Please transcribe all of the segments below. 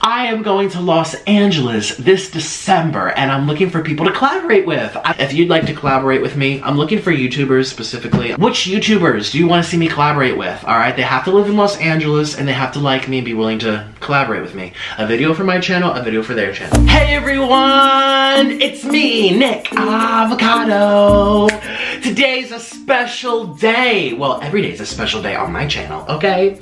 I am going to Los Angeles this December and I'm looking for people to collaborate with. If you'd like to collaborate with me, I'm looking for YouTubers specifically. Which YouTubers do you want to see me collaborate with? Alright, they have to live in Los Angeles and they have to like me and be willing to collaborate with me. A video for my channel, a video for their channel. Hey everyone! It's me, Nick Avocado. Today's a special day. Well, every day is a special day on my channel, okay?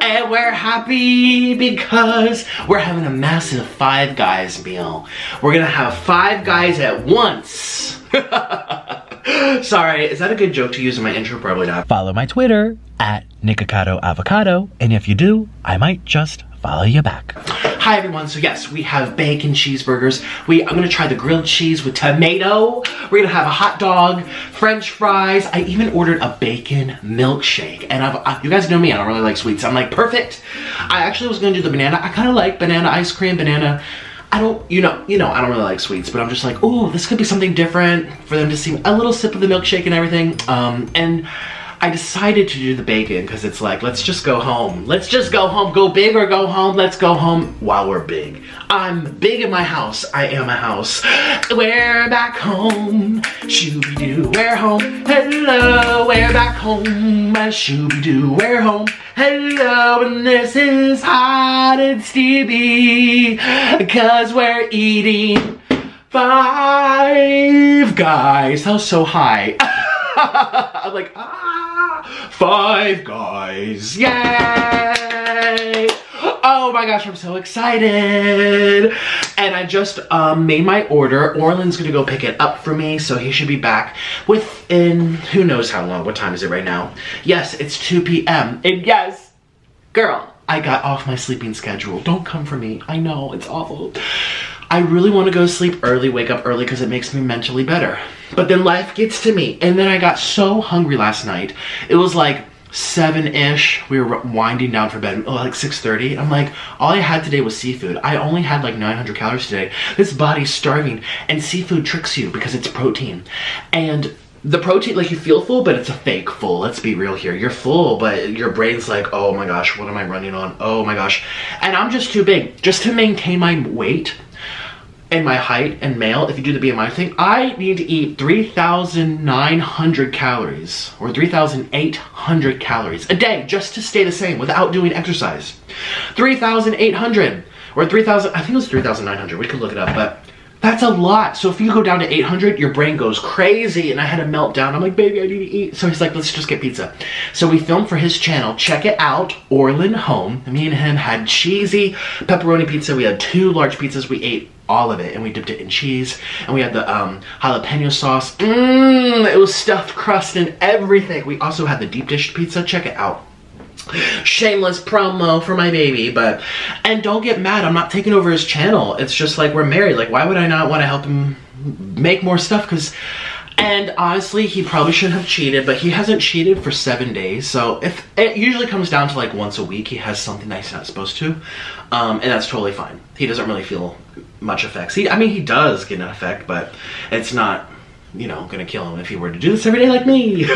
And we're happy because we're having a massive Five Guys meal. We're gonna have five guys at once. Sorry, is that a good joke to use in my intro? Probably not. Follow my Twitter at Nikocado Avocado, and if you do, I might just follow you back. Hi everyone, so yes, we have bacon cheeseburgers. We, I'm gonna try the grilled cheese with tomato. We're gonna have a hot dog, french fries. I even ordered a bacon milkshake. And I've, I, you guys know me, I don't really like sweets. I'm like, perfect. I actually was gonna do the banana. I kinda like banana ice cream, banana I don't, you know, you know, I don't really like sweets, but I'm just like, oh, this could be something different for them to see a little sip of the milkshake and everything. Um, and I decided to do the bacon because it's like, let's just go home. Let's just go home. Go big or go home. Let's go home while we're big. I'm big in my house. I am a house. We're back home. Shooby-doo, we're home. Hello, we're back home. Shooby-doo, we're home. Hello, and this is hot and steamy because we're eating five guys. That was so high. I'm like, ah, five guys, yay! Oh my gosh, I'm so excited. And I just um, made my order. Orlin's gonna go pick it up for me, so he should be back within, who knows how long, what time is it right now? Yes, it's 2 p.m. And yes, girl, I got off my sleeping schedule. Don't come for me. I know, it's awful. I really want to go sleep early, wake up early because it makes me mentally better. But then life gets to me. And then I got so hungry last night. It was like 7-ish. We were winding down for bed, oh, like 6.30. I'm like, all I had today was seafood. I only had like 900 calories today. This body's starving. And seafood tricks you because it's protein. And the protein, like you feel full, but it's a fake full. Let's be real here. You're full, but your brain's like, oh my gosh, what am I running on? Oh my gosh. And I'm just too big. Just to maintain my weight, and my height and male, if you do the BMI thing, I need to eat 3,900 calories or 3,800 calories a day just to stay the same without doing exercise. 3,800 or 3,000, I think it was 3,900, we could look it up, but that's a lot. So if you go down to 800, your brain goes crazy. And I had a meltdown. I'm like, baby, I need to eat. So he's like, let's just get pizza. So we filmed for his channel. Check it out, Orlin Home. Me and him had cheesy pepperoni pizza. We had two large pizzas. We ate all of it and we dipped it in cheese and we had the um, jalapeno sauce. Mmm, it was stuffed crust and everything. We also had the deep dish pizza. Check it out shameless promo for my baby but and don't get mad i'm not taking over his channel. It's just like we're married like why would i not want to help him make more stuff? Because and honestly he probably should have cheated but he hasn't cheated for seven days so if it usually comes down to like once a week he has something that he's not supposed to um, and that's totally fine. He doesn't really feel much effects. He i mean he does get an effect but it's not you know, gonna kill him if he were to do this every day like me.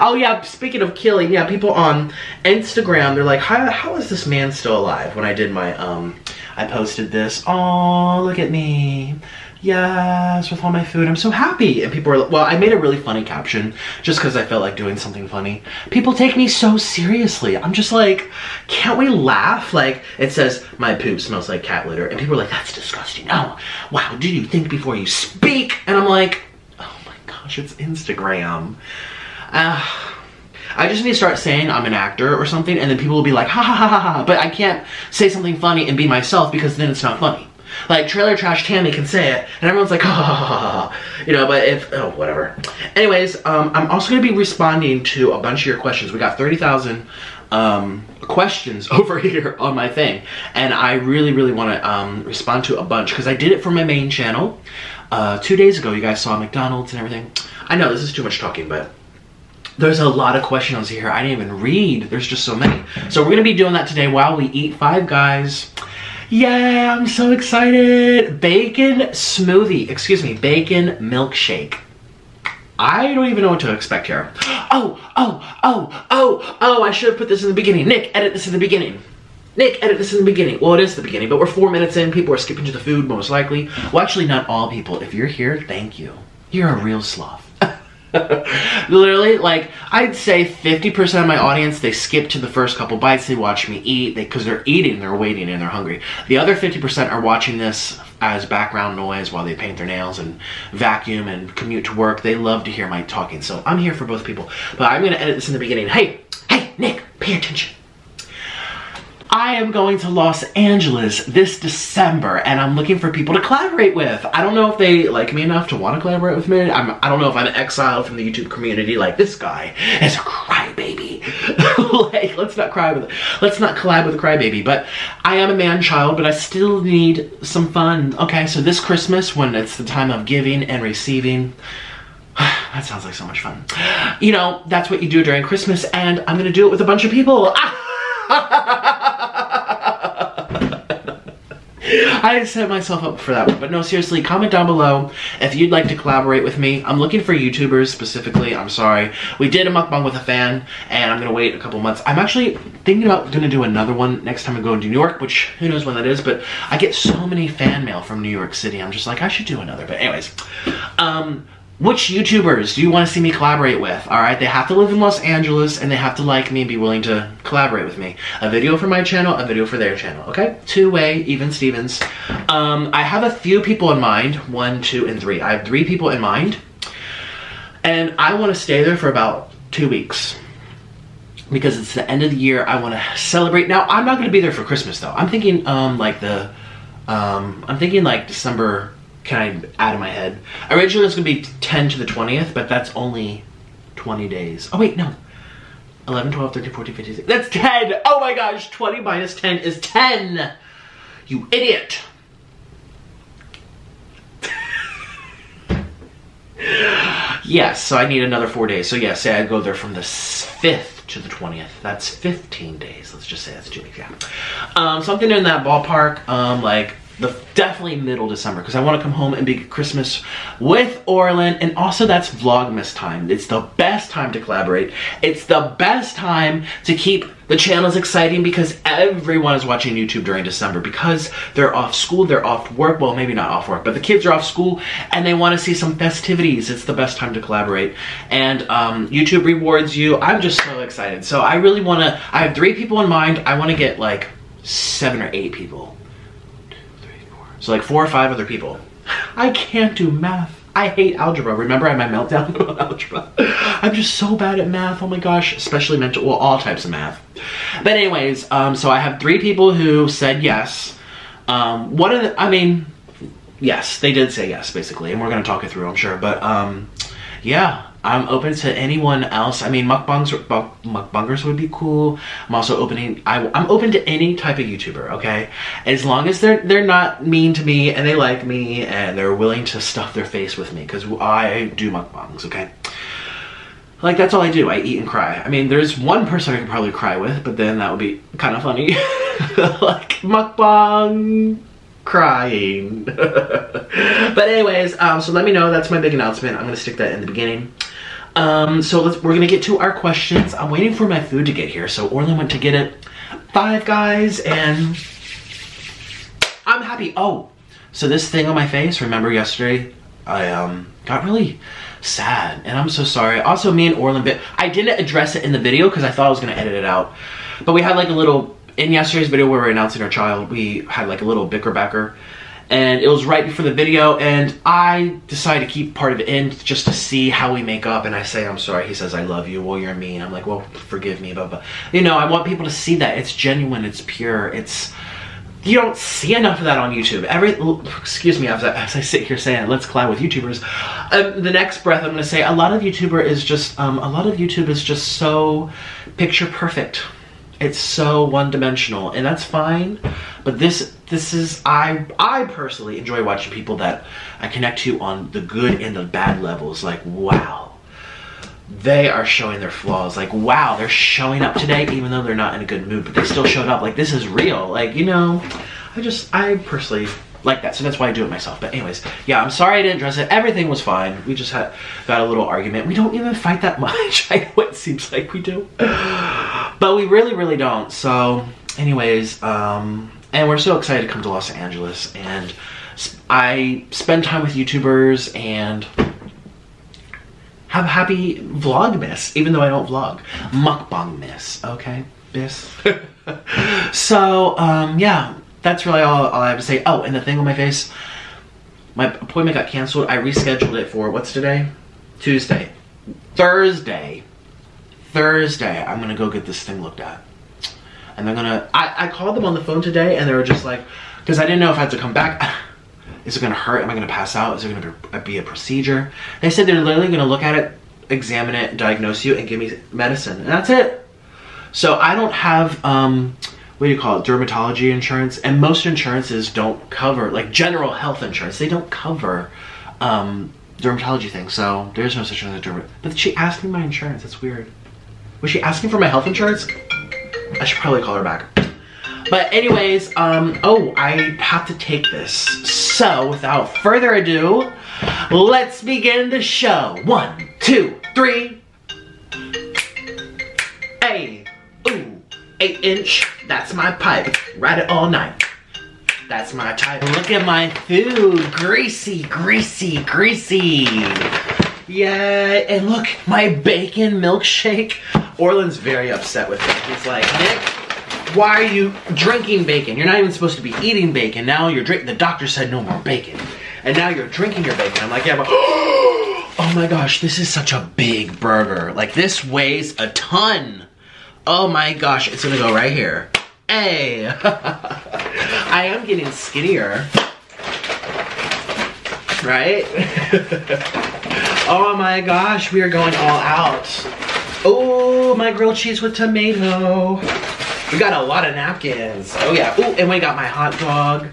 oh yeah, speaking of killing, yeah, people on Instagram, they're like, how, how is this man still alive? When I did my, um, I posted this, oh, look at me yes, with all my food, I'm so happy. And people were, like, well, I made a really funny caption just because I felt like doing something funny. People take me so seriously. I'm just like, can't we laugh? Like, it says, my poop smells like cat litter. And people are like, that's disgusting. Oh, wow, do you think before you speak? And I'm like, oh my gosh, it's Instagram. Uh, I just need to start saying I'm an actor or something and then people will be like, ha ha ha ha ha. But I can't say something funny and be myself because then it's not funny. Like, Trailer Trash Tammy can say it, and everyone's like, ha You know, but if, oh, whatever. Anyways, um, I'm also to be responding to a bunch of your questions. We got 30,000 um, questions over here on my thing, and I really, really want to um, respond to a bunch, because I did it for my main channel. Uh, two days ago, you guys saw McDonald's and everything. I know, this is too much talking, but there's a lot of questions here I didn't even read. There's just so many. So we're going to be doing that today while we eat Five Guys. Yeah, I'm so excited. Bacon smoothie, excuse me, bacon milkshake. I don't even know what to expect here. Oh, oh, oh, oh, oh, I should have put this in the beginning. Nick, edit this in the beginning. Nick, edit this in the beginning. Well, it is the beginning, but we're four minutes in. People are skipping to the food, most likely. Well, actually, not all people. If you're here, thank you. You're a real sloth. Literally, like, I'd say 50% of my audience, they skip to the first couple bites, they watch me eat, because they, are eating, they're waiting, and they're hungry. The other 50% are watching this as background noise while they paint their nails and vacuum and commute to work. They love to hear my talking, so I'm here for both people. But I'm gonna edit this in the beginning. Hey, hey, Nick, pay attention. I am going to Los Angeles this December and I'm looking for people to collaborate with. I don't know if they like me enough to want to collaborate with me. I'm, I don't know if I'm exiled from the YouTube community like this guy is a crybaby. like, let's not cry with, let's not collab with a crybaby. But I am a man child, but I still need some fun. Okay, so this Christmas when it's the time of giving and receiving, that sounds like so much fun. You know, that's what you do during Christmas and I'm gonna do it with a bunch of people. I set myself up for that one. But no, seriously, comment down below if you'd like to collaborate with me. I'm looking for YouTubers specifically. I'm sorry. We did a mukbang with a fan, and I'm going to wait a couple months. I'm actually thinking about going to do another one next time I go to New York, which who knows when that is, but I get so many fan mail from New York City. I'm just like, I should do another. But anyways, um, which YouTubers do you want to see me collaborate with? Alright, they have to live in Los Angeles and they have to like me and be willing to collaborate with me. A video for my channel, a video for their channel, okay? Two-way, even Stevens. Um, I have a few people in mind. One, two, and three. I have three people in mind. And I want to stay there for about two weeks. Because it's the end of the year, I want to celebrate. Now, I'm not going to be there for Christmas, though. I'm thinking, um, like the... Um, I'm thinking like December can I out of my head? Originally it was going to be 10 to the 20th, but that's only 20 days. Oh wait, no. 11, 12, 13, 14, 15, 16. That's 10! Oh my gosh, 20 minus 10 is 10! You idiot! yes, so I need another four days. So yeah, say I go there from the 5th to the 20th. That's 15 days. Let's just say that's two weeks, yeah. Um, something in that ballpark, um, like the definitely middle December because I want to come home and be Christmas with Orlin and also that's Vlogmas time. It's the best time to collaborate. It's the best time to keep the channels exciting because everyone is watching YouTube during December because they're off school, they're off work, well maybe not off work, but the kids are off school and they want to see some festivities. It's the best time to collaborate and um, YouTube rewards you. I'm just so excited. So I really want to, I have three people in mind. I want to get like seven or eight people so like four or five other people. I can't do math. I hate algebra. Remember I had my meltdown about algebra? I'm just so bad at math. Oh my gosh. Especially mental, well, all types of math. But anyways, um, so I have three people who said yes. Um, one of the, I mean, yes, they did say yes, basically. And we're going to talk it through, I'm sure. But um, yeah, I'm open to anyone else. I mean, mukbangs, mukbangers would be cool. I'm also opening. I, am open to any type of YouTuber. Okay, as long as they're they're not mean to me and they like me and they're willing to stuff their face with me because I do mukbangs. Okay. Like that's all I do. I eat and cry. I mean, there's one person I could probably cry with, but then that would be kind of funny. like mukbang crying. but anyways, um, so let me know. That's my big announcement. I'm gonna stick that in the beginning. Um, so we're gonna get to our questions. I'm waiting for my food to get here. So Orlin went to get it. Five guys and I'm happy. Oh, so this thing on my face, remember yesterday, I um, got really sad and I'm so sorry. Also me and Orlin, bit, I didn't address it in the video because I thought I was gonna edit it out. But we had like a little, in yesterday's video where we are announcing our child, we had like a little bickerbacker and it was right before the video and I decided to keep part of it in just to see how we make up and I say I'm sorry he says I love you well you're mean I'm like well forgive me but, you know I want people to see that it's genuine it's pure it's you don't see enough of that on YouTube. Every, excuse me, as I, as I sit here saying, let's collab with YouTubers. Um, the next breath, I'm gonna say, a lot of YouTuber is just, um, a lot of YouTube is just so picture perfect. It's so one-dimensional, and that's fine. But this this is I I personally enjoy watching people that I connect to on the good and the bad levels. Like wow, they are showing their flaws. Like wow, they're showing up today even though they're not in a good mood, but they still showed up. Like this is real. Like you know, I just I personally like that. So that's why I do it myself. But anyways, yeah, I'm sorry I didn't dress it. Everything was fine. We just had got a little argument. We don't even fight that much. I know it seems like we do. But we really, really don't. So anyways, um, and we're so excited to come to Los Angeles, and I spend time with YouTubers and have happy vlogmas, even though I don't vlog. Mukbang miss, okay, bis. so, um, yeah, that's really all, all I have to say. Oh, and the thing on my face, my appointment got canceled. I rescheduled it for what's today? Tuesday. Thursday. Thursday, I'm gonna go get this thing looked at. And they're gonna. I, I called them on the phone today, and they were just like, because I didn't know if I had to come back. Is it gonna hurt? Am I gonna pass out? Is it gonna be, be a procedure? They said they're literally gonna look at it, examine it, diagnose you, and give me medicine, and that's it. So I don't have um, what do you call it, dermatology insurance, and most insurances don't cover like general health insurance. They don't cover um, dermatology things. So there's no such thing as a dermat. But she asked me my insurance. That's weird. Was she asking for my health insurance? I should probably call her back. But anyways, um, oh, I have to take this. So without further ado, let's begin the show. One, two, three. Eight inch, that's my pipe. Ride it all night. That's my type. Look at my food. Greasy, greasy, greasy. Yeah, and look, my bacon milkshake. Orlin's very upset with me. He's like, Nick, why are you drinking bacon? You're not even supposed to be eating bacon. Now you're drinking. The doctor said no more bacon. And now you're drinking your bacon. I'm like, yeah, but oh my gosh, this is such a big burger. Like this weighs a ton. Oh my gosh, it's gonna go right here. Hey, I am getting skinnier. Right? oh my gosh, we are going all out. Oh, my grilled cheese with tomato. We got a lot of napkins. Oh yeah. Oh, and we got my hot dog.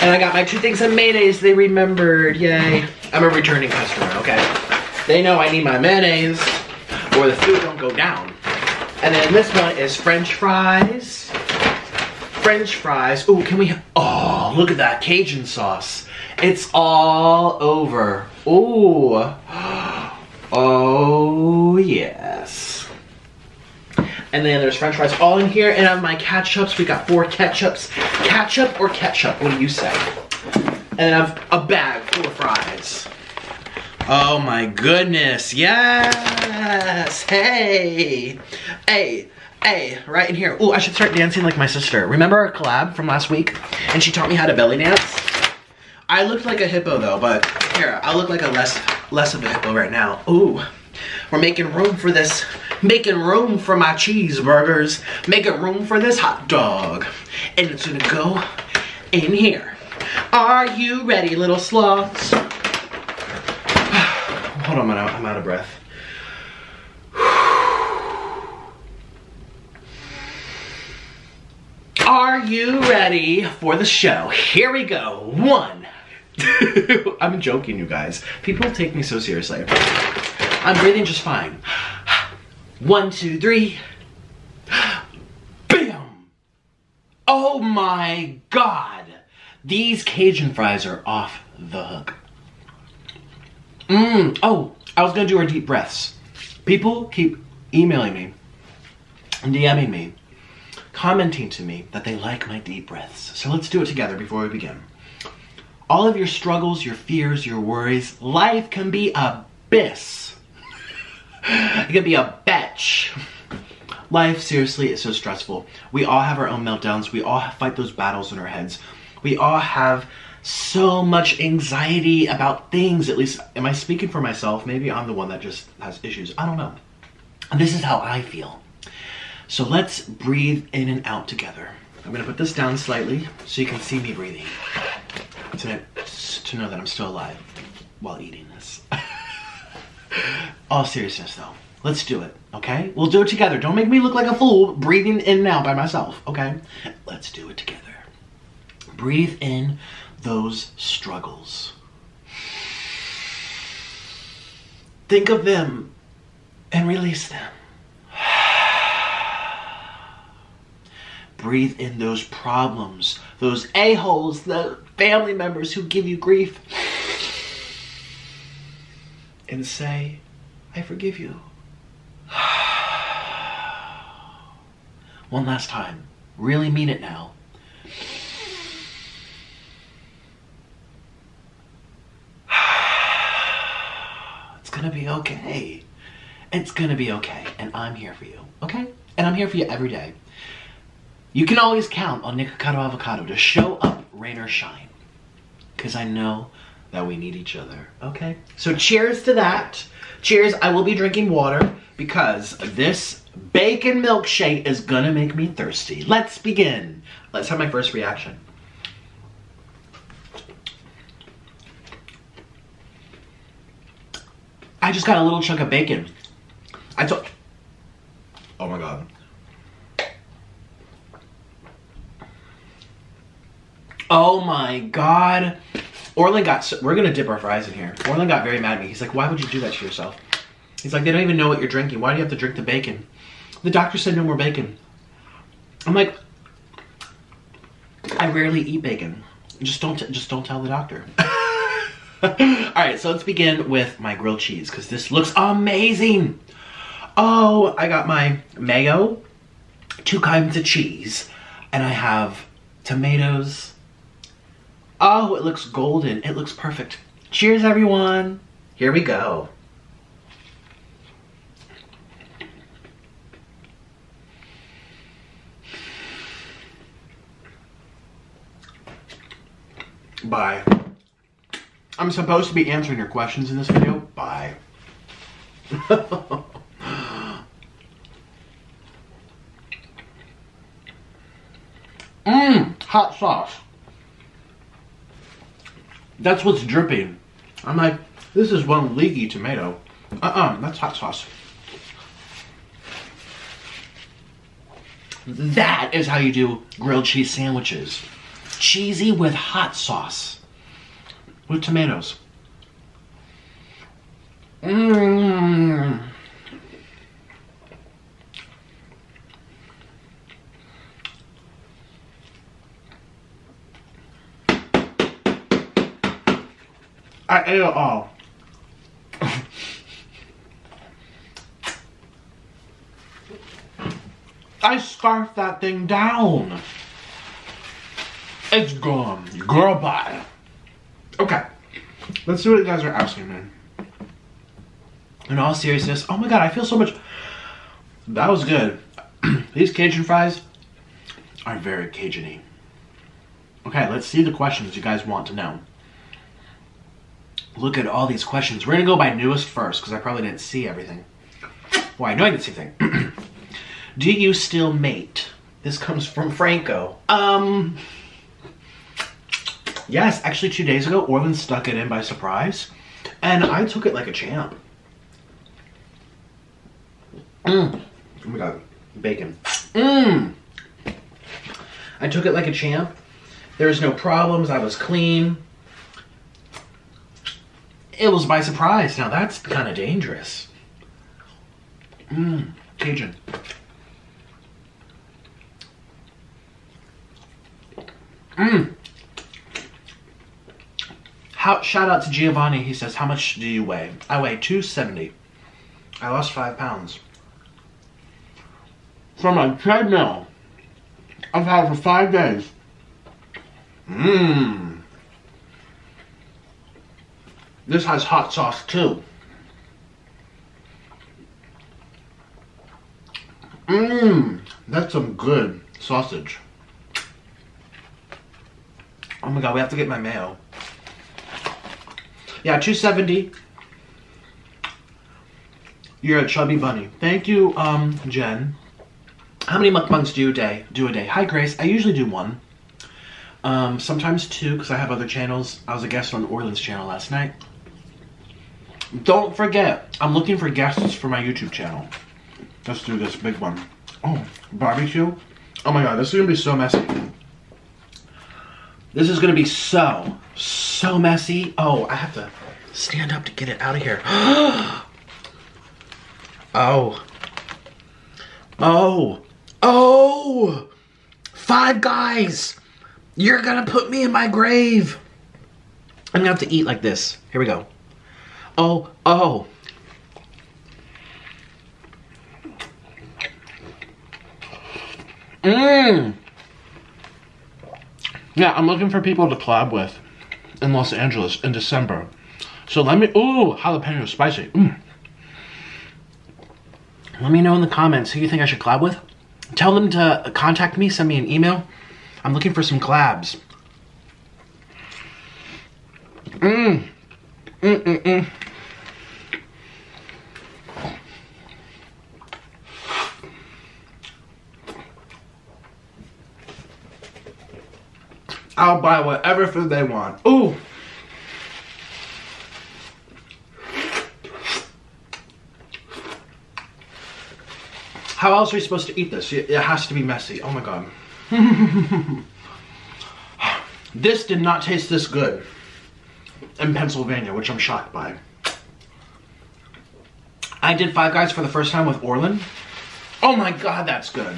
And I got my two things of mayonnaise. They remembered. Yay. I'm a returning customer, okay? They know I need my mayonnaise or the food don't go down. And then this one is french fries. French fries. Ooh, can we, oh, look at that Cajun sauce. It's all over. Ooh. Oh, yes. And then there's french fries all in here. And on my ketchups, we got four ketchups. Ketchup or ketchup? What do you say? And I have a bag full of fries. Oh my goodness. Yes. Hey. Hey. Hey, right in here. Oh, I should start dancing like my sister. Remember our collab from last week? And she taught me how to belly dance? I looked like a hippo though, but here, I look like a less less of a hippo right now. Ooh. We're making room for this. Making room for my cheeseburgers. Making room for this hot dog. And it's gonna go in here. Are you ready, little sloths? Hold on, I'm out, I'm out of breath. Are you ready for the show? Here we go. One. I'm joking, you guys. People take me so seriously. I'm breathing just fine. One, two, three. Bam! Oh my god! These Cajun fries are off the hook. Mmm. Oh, I was gonna do our deep breaths. People keep emailing me and DMing me, commenting to me that they like my deep breaths. So let's do it together before we begin. All of your struggles, your fears, your worries, life can be a biss. it can be a bitch. Life, seriously, is so stressful. We all have our own meltdowns. We all fight those battles in our heads. We all have so much anxiety about things. At least, am I speaking for myself? Maybe I'm the one that just has issues. I don't know. This is how I feel. So let's breathe in and out together. I'm gonna put this down slightly so you can see me breathing. To, to know that I'm still alive while eating this. All seriousness though, let's do it, okay? We'll do it together. Don't make me look like a fool breathing in and out by myself, okay? Let's do it together. Breathe in those struggles. Think of them and release them. Breathe in those problems, those a-holes, the family members who give you grief. And say, I forgive you. One last time. Really mean it now. Gonna be okay. It's gonna be okay. And I'm here for you, okay? And I'm here for you every day. You can always count on Nikocado Avocado to show up, rain or shine. Because I know that we need each other, okay? So cheers to that. Cheers, I will be drinking water because this bacon milkshake is gonna make me thirsty. Let's begin. Let's have my first reaction. I just got a little chunk of bacon. I took. Oh my god. Oh my god. Orlin got. We're gonna dip our fries in here. Orlin got very mad at me. He's like, "Why would you do that to yourself?" He's like, "They don't even know what you're drinking. Why do you have to drink the bacon?" The doctor said no more bacon. I'm like, I rarely eat bacon. Just don't. Just don't tell the doctor. All right, so let's begin with my grilled cheese because this looks amazing. Oh, I got my mayo, two kinds of cheese, and I have tomatoes. Oh, it looks golden. It looks perfect. Cheers, everyone. Here we go. Bye. I'm supposed to be answering your questions in this video. Bye. Mmm, hot sauce. That's what's dripping. I'm like, this is one leaky tomato. Uh-uh, that's hot sauce. That is how you do grilled cheese sandwiches. Cheesy with hot sauce. With tomatoes. Mmm. I ate it all. I scarfed that thing down. It's gone. Girl, bye. Okay. Let's see what you guys are asking, man. In all seriousness, oh my god, I feel so much. That was good. These Cajun fries are very Cajun-y. Okay, let's see the questions you guys want to know. Look at all these questions. We're gonna go by newest first, because I probably didn't see everything. Well, I know I didn't see everything. Do you still mate? This comes from Franco. Um, yes, actually two days ago, Orlin stuck it in by surprise, and I took it like a champ. Mm. Oh my god, bacon. Mmm. I took it like a champ. There was no problems. I was clean. It was by surprise. Now that's kind of dangerous. Mmm, Cajun. Mmm. How, shout out to Giovanni. He says, how much do you weigh? I weigh 270. I lost five pounds. From a treadmill. I've had it for five days. Mmm. This has hot sauce too. Mmm. That's some good sausage. Oh my god, we have to get my mayo. Yeah, 270. You're a chubby bunny. Thank you, um, Jen. How many mukbangs do you day? Do a day? Hi, Grace. I usually do one. Um, sometimes two, because I have other channels. I was a guest on Orlin's channel last night. Don't forget, I'm looking for guests for my YouTube channel. Let's do this big one. Oh, barbecue? Oh my god, this is gonna be so messy. This is gonna be so, so messy. Oh, I have to stand up to get it out of here. oh. Oh. Oh! Five guys! You're gonna put me in my grave! I'm gonna have to eat like this. Here we go. Oh, oh. Mmm. Yeah, I'm looking for people to collab with in Los Angeles in December. So let me. Ooh, jalapeno spicy. Mm. Let me know in the comments who you think I should collab with. Tell them to contact me, send me an email. I'm looking for some collabs. Mmm. I'll buy whatever food they want. Ooh. How else are you supposed to eat this? It has to be messy. Oh my god. this did not taste this good in Pennsylvania, which I'm shocked by. I did Five Guys for the first time with Orlin. Oh my god, that's good.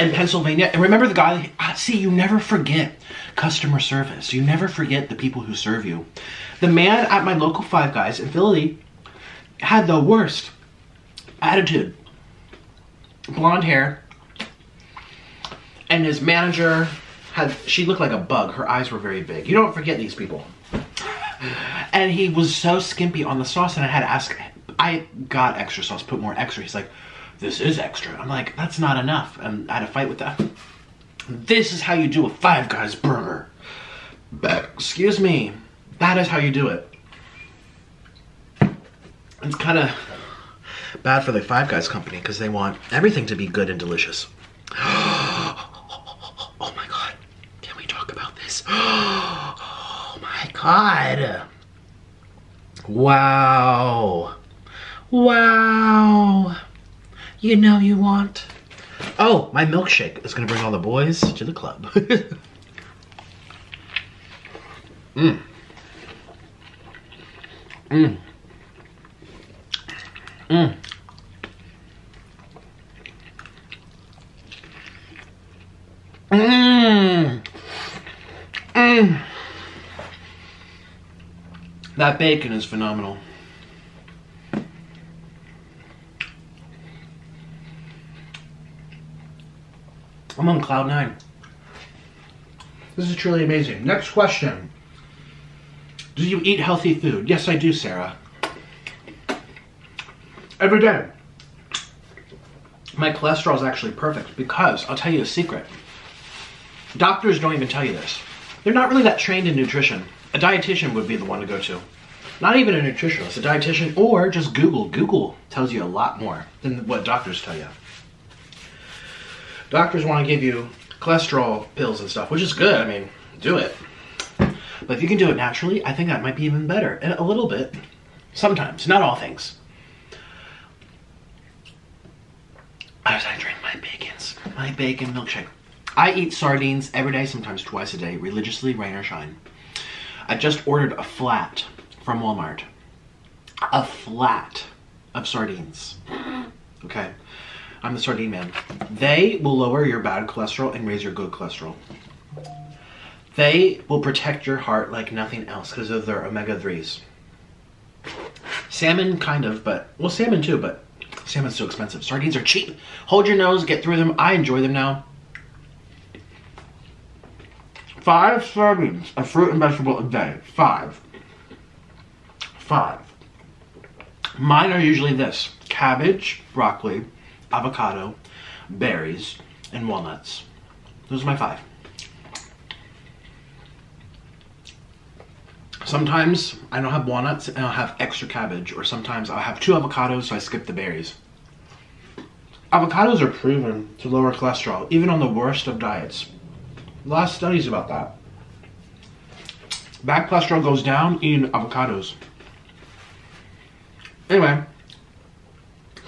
In Pennsylvania, and remember the guy, see, you never forget customer service. You never forget the people who serve you. The man at my local Five Guys in Philly had the worst attitude blonde hair, and his manager had, she looked like a bug. Her eyes were very big. You don't forget these people. And he was so skimpy on the sauce, and I had to ask, I got extra sauce, put more extra. He's like, this is extra. I'm like, that's not enough. And I had a fight with that. This is how you do a Five Guys burger. Excuse me. That is how you do it. It's kind of bad for the Five Guys company because they want everything to be good and delicious. Oh my god. Can we talk about this? Oh my god. Wow. Wow. You know you want. Oh, my milkshake is to bring all the boys to the club. Mmm. Mmm. Mmm. Mmm. Mmm. That bacon is phenomenal. I'm on cloud nine. This is truly amazing. Next question. Do you eat healthy food? Yes, I do, Sarah. Every day. My cholesterol is actually perfect because I'll tell you a secret. Doctors don't even tell you this. They're not really that trained in nutrition. A dietitian would be the one to go to. Not even a nutritionist, a dietitian, or just Google. Google tells you a lot more than what doctors tell you. Doctors want to give you cholesterol pills and stuff, which is good. I mean, do it. But if you can do it naturally, I think that might be even better. And a little bit. Sometimes, not all things. As I drink my bacons, my bacon milkshake. I eat sardines every day, sometimes twice a day, religiously, rain or shine. I just ordered a flat from Walmart. A flat of sardines. Okay. I'm the sardine man. They will lower your bad cholesterol and raise your good cholesterol. They will protect your heart like nothing else because of their omega-3s. Salmon, kind of, but, well, salmon too, but salmon's so expensive. Sardines are cheap. Hold your nose, get through them. I enjoy them now. Five servings of fruit and vegetable a day. Five. Five. Mine are usually this cabbage, broccoli, avocado, berries, and walnuts. Those are my five. Sometimes I don't have walnuts and I'll have extra cabbage, or sometimes I'll have two avocados, so I skip the berries. Avocados are proven to lower cholesterol, even on the worst of diets. A lot of studies about that. Bad cholesterol goes down eating avocados. Anyway,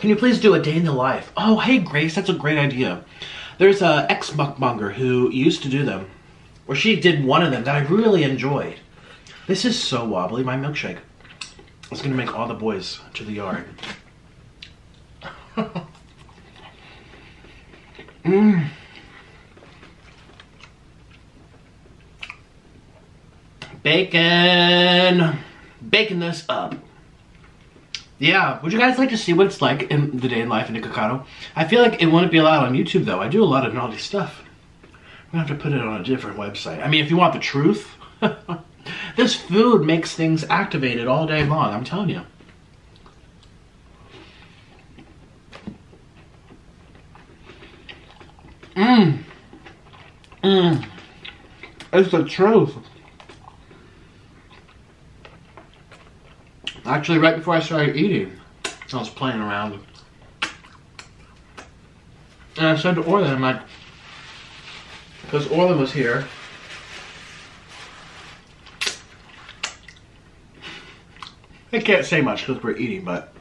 can you please do a day in the life? Oh, hey Grace, that's a great idea. There's a ex-mukbanger who used to do them, or she did one of them that I really enjoyed. This is so wobbly, my milkshake. It's gonna make all the boys to the yard. Mmm. Bacon. Bacon this up. Yeah, would you guys like to see what it's like in the day in life in Nikocado? I feel like it wouldn't be allowed on YouTube though. I do a lot of naughty stuff. I'm gonna have to put it on a different website. I mean, if you want the truth, this food makes things activated all day long. I'm telling you. Mmm. Mmm. It's the truth. Actually, right before I started eating, I was playing around. And I said to Orlin, I'm like, because Orlin was here. I can't say much because we're eating, but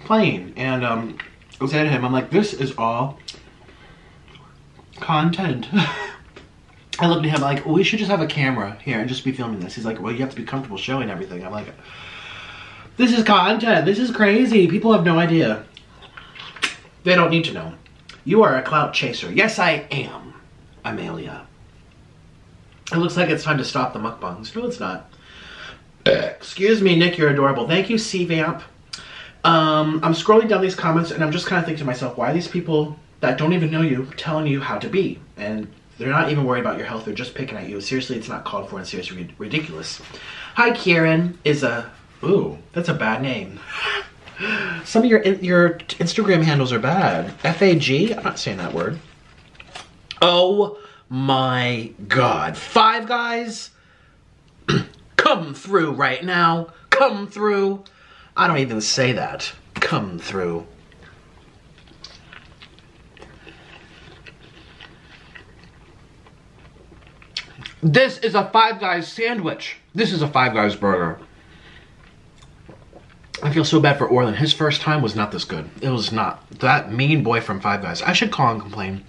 playing. And um, I said to him, I'm like, this is all content. I looked at him like, we should just have a camera here and just be filming this. He's like, well, you have to be comfortable showing everything. I'm like, this is content. This is crazy. People have no idea. They don't need to know. You are a clout chaser. Yes, I am, Amelia. It looks like it's time to stop the mukbangs. No, it's not. Excuse me, Nick, you're adorable. Thank you, C-Vamp. Um, I'm scrolling down these comments and I'm just kind of thinking to myself, why are these people that don't even know you telling you how to be? And they're not even worried about your health. They're just picking at you. Seriously, it's not called for and seriously ridiculous. Hi, Kieran. Is a... Ooh, that's a bad name. Some of your your Instagram handles are bad. F-A-G? I'm not saying that word. Oh my god. Five Guys? Come through right now. Come through. I don't even say that. Come through. This is a Five Guys sandwich. This is a Five Guys burger. I feel so bad for Orlin. His first time was not this good. It was not. That mean boy from Five Guys. I should call and complain.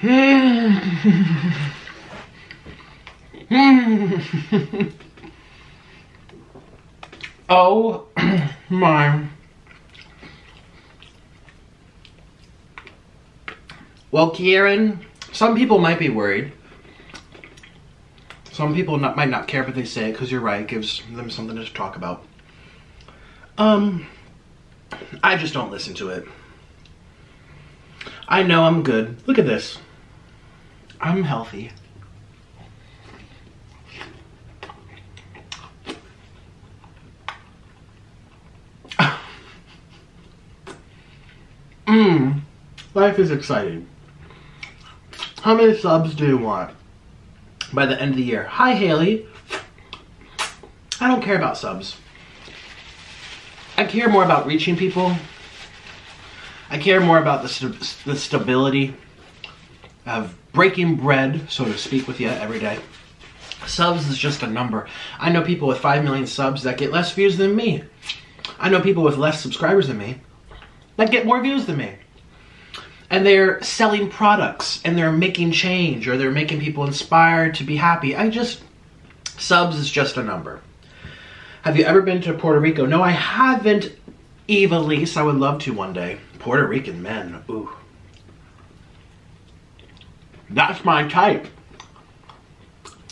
oh my. Well, Kieran, some people might be worried. Some people not, might not care but they say it because you're right. It gives them something to talk about. Um, I just don't listen to it. I know I'm good. Look at this. I'm healthy. Mmm. Life is exciting. How many subs do you want by the end of the year? Hi, Haley. I don't care about subs. I care more about reaching people. I care more about the, st the stability of breaking bread, so to speak, with you every day. Subs is just a number. I know people with 5 million subs that get less views than me. I know people with less subscribers than me that get more views than me. And they're selling products and they're making change or they're making people inspired to be happy. I just, subs is just a number. Have you ever been to Puerto Rico? No, I haven't, Eva Lise. I would love to one day. Puerto Rican men, ooh. That's my type.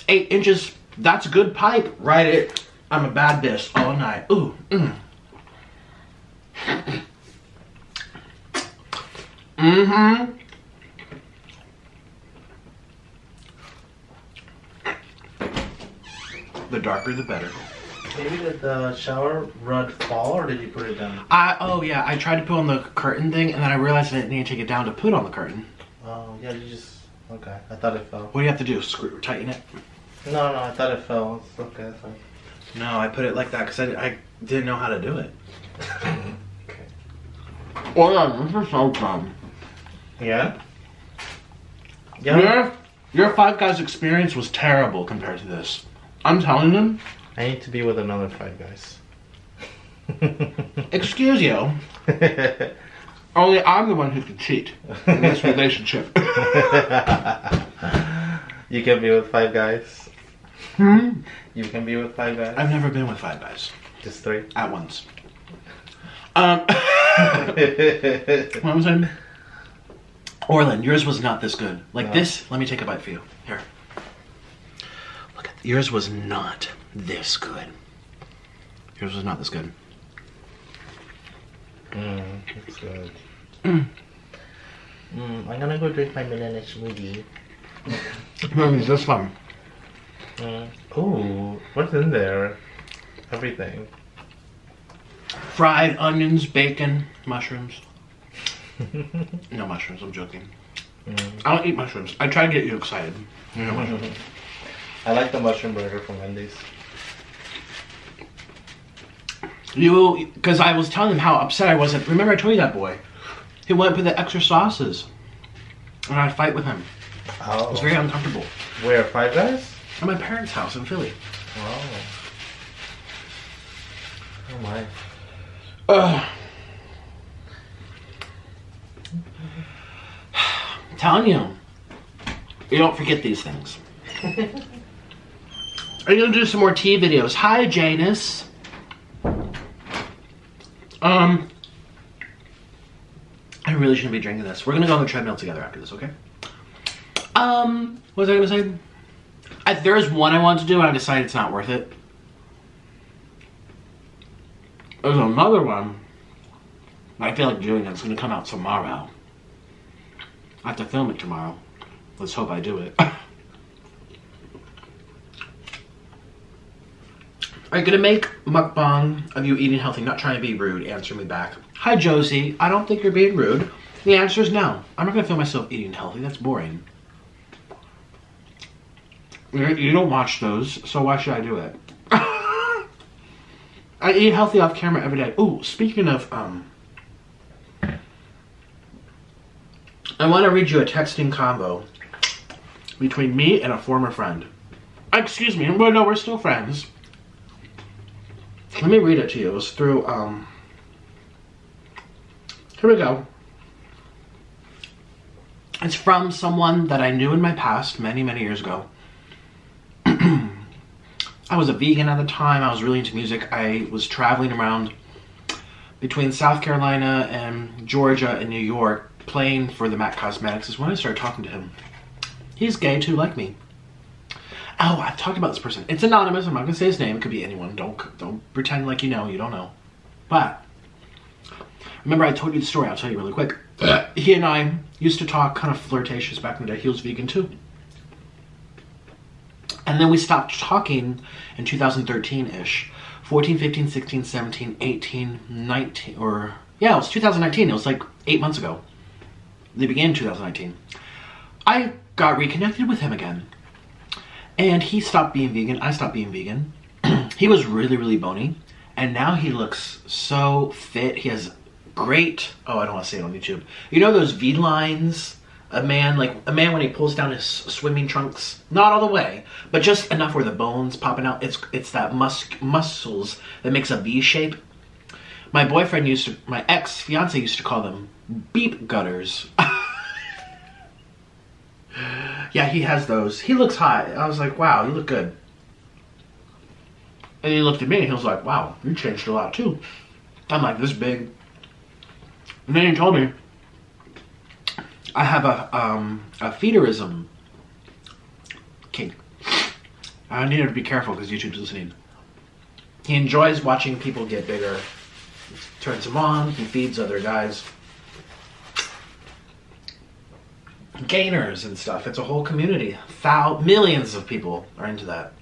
Eight inches, that's good pipe. Right it. I'm a bad bitch all night. Ooh, mm. Mm-hmm. The darker the better. Maybe did the shower rod fall or did you put it down? I oh yeah, I tried to put on the curtain thing and then I realized I didn't need to take it down to put on the curtain. Oh yeah, you just okay. I thought it fell. What do you have to do? Screw tighten it? No, no, I thought it fell. It's okay, it's fine. No, I put it like that because I, I didn't know how to do it. okay. Oh yeah, this is so fun. Yeah? Your, your Five Guys experience was terrible compared to this. I'm telling them. I need to be with another five guys. Excuse you. Only I'm the one who can cheat in this relationship. you can be with five guys. hmm? You can be with five guys. I've never been with Five Guys Just three. at once. Um, what was I? Orlin, yours was not this good. Like No. this. Let me take a bite for you. Here. Look at yours was not this good. Yours was not this good. Mm, it's good. Mm, I'm gonna go drink my banana smoothie. Maybe this one. Mm. Ooh, what's in there? Everything. Fried onions, bacon, mushrooms. no mushrooms, I'm joking. Mm. I don't eat mushrooms. I try to get you excited. You know mushrooms. I like the mushroom burger from Wendy's. You, because I was telling him how upset I was. At, remember I told you that boy? He went for the extra sauces. And I'd fight with him. It Oh. was very uncomfortable. Where? Five Guys? At my parents' house in Philly. Wow. Oh my. Ugh. I'm telling you, you don't forget these things. You gonna do some more tea videos? Hi, Janus. Um, I really shouldn't be drinking this. We're gonna go on the treadmill together after this, okay? Um, what was I gonna say? I, there's one I want to do, and I decided it's not worth it. There's another one. I feel like doing. It's gonna come out tomorrow. I have to film it tomorrow. Let's hope I do it. Are you gonna make mukbang of you eating healthy? Not trying to be rude. Answer me back. Hi Josie. I don't think you're being rude. The answer is no. I'm not gonna film myself eating healthy. That's boring. You you don't watch those, so why should I do it? I eat healthy off camera every day. Ooh, speaking of um I want to read you a texting combo between me and a former friend. Excuse me, no, we're still friends. Let me read it to you. It was through um Here we go. It's from someone that I knew in my past many, many years ago. I was a vegan at the time. I was really into music. I was traveling around between South Carolina and Georgia and New York playing for the MAC Cosmetics is when I started talking to him. He's gay too, like me. Oh, I've talked about this person. It's anonymous. I'm not gonna say his name. It could be anyone. Don't don't pretend like you know. You don't know. But remember, I told you the story. I'll tell you really quick. he and I used to talk kind of flirtatious back in the day. He was vegan too. And then we stopped talking in 2013-ish. 14, 15, 16, 17, 18, 19, or yeah, it was 2019. It was like eight months ago. They began in 2019. I got reconnected with him again. And he stopped being vegan. I stopped being vegan. he was really, really bony. And now he looks so fit. He has great, oh, I don't want to say it on YouTube. You know those V lines? A man, like a man when he pulls down his swimming trunks, not all the way, but just enough where the bones popping out. It's it's that mus- muscles that makes a V shape. My boyfriend used to, my ex fiance used to call them beep gutters. yeah, he has those. He looks hot. I was like, wow, you look good. And he looked at me and he was like, wow, you changed a lot too. I'm like this big. And then he told me I have a um, a feederism kink. I needed to be careful because YouTube's listening. He enjoys watching people get bigger. Turns him on. He feeds other guys. Gainers and stuff. It's a whole community. Thou millions of people are into that.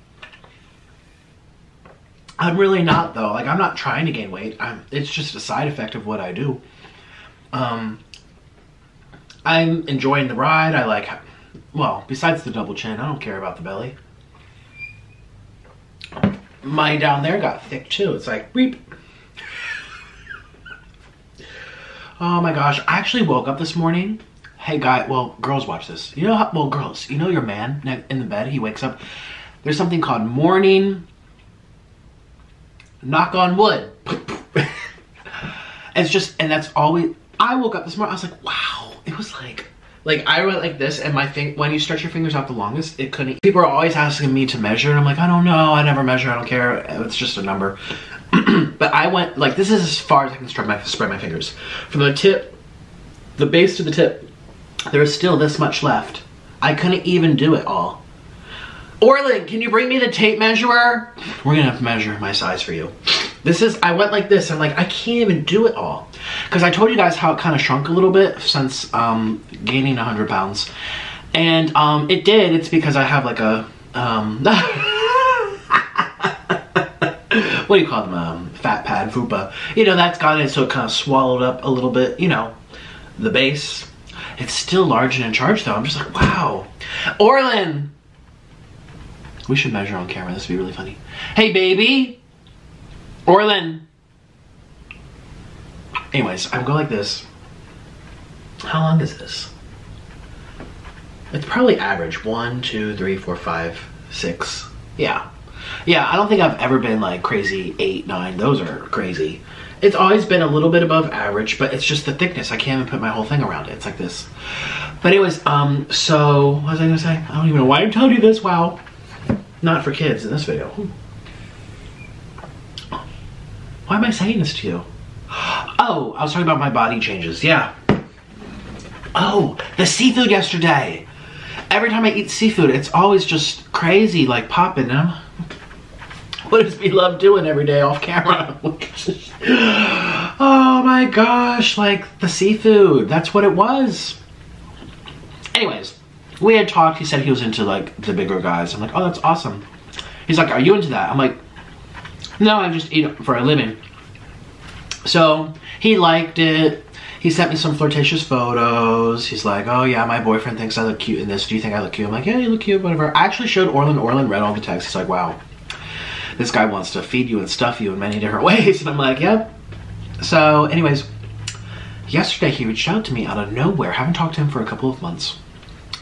I'm really not though. Like I'm not trying to gain weight. I'm. It's just a side effect of what I do. Um. I'm enjoying the ride. I like. Well, besides the double chin, I don't care about the belly. Mine down there got thick too. It's like beep. Oh my gosh! I actually woke up this morning. Hey guy, well girls watch this. You know how? Well girls, you know your man in the bed. He wakes up. There's something called morning. Knock on wood. it's just, and that's always. I woke up this morning. I was like, wow. It was like, like I went like this, and my thing. When you stretch your fingers out the longest, it couldn't. People are always asking me to measure, and I'm like, I don't know. I never measure. I don't care. It's just a number. but I went like this is as far as I can spread my spread my fingers from the tip, the base to the tip. There is still this much left. I couldn't even do it all. Orlin, can you bring me the tape measurer? We're gonna have to measure my size for you. This is, I went like this, I'm like, I can't even do it all. Because I told you guys how it kind of shrunk a little bit since um, gaining 100 pounds. And um, it did, it's because I have like a, um, what do you call them, um, fat pad, fupa. You know, that's got it, so it kind of swallowed up a little bit, you know, the base. It's still large and in charge though, I'm just like, wow. Orlin! We should measure on camera, this would be really funny. Hey baby! Orlin! Anyways, I'm going like this. How long is this? It's probably average. One, two, three, four, five, six. Yeah. Yeah, I don't think I've ever been like crazy eight, nine. Those are crazy. It's always been a little bit above average, but it's just the thickness. I can't even put my whole thing around it. It's like this. But anyways, um, so what was I gonna say? I don't even know why I'm telling you this. Wow. Not for kids in this video. Why am I saying this to you? Oh, I was talking about my body changes. Yeah. Oh, the seafood yesterday. Every time I eat seafood, it's always just crazy, like popping. I'm, what does we love doing every day off camera? oh my gosh, like the seafood. That's what it was. Anyways, we had talked. He said he was into like the bigger guys. I'm like, oh, that's awesome. He's like, are you into that? I'm like, no, I just eat for a living. So he liked it. He sent me some flirtatious photos. He's like, oh yeah, my boyfriend thinks I look cute in this. Do you think I look cute? I'm like, yeah, you look cute, whatever. I actually showed Orlin. Orlin read all the texts. He's like, wow, this guy wants to feed you and stuff you in many different ways. And I'm like, yep. So anyways, yesterday he reached out to me out of nowhere. Haven't talked to him for a couple of months.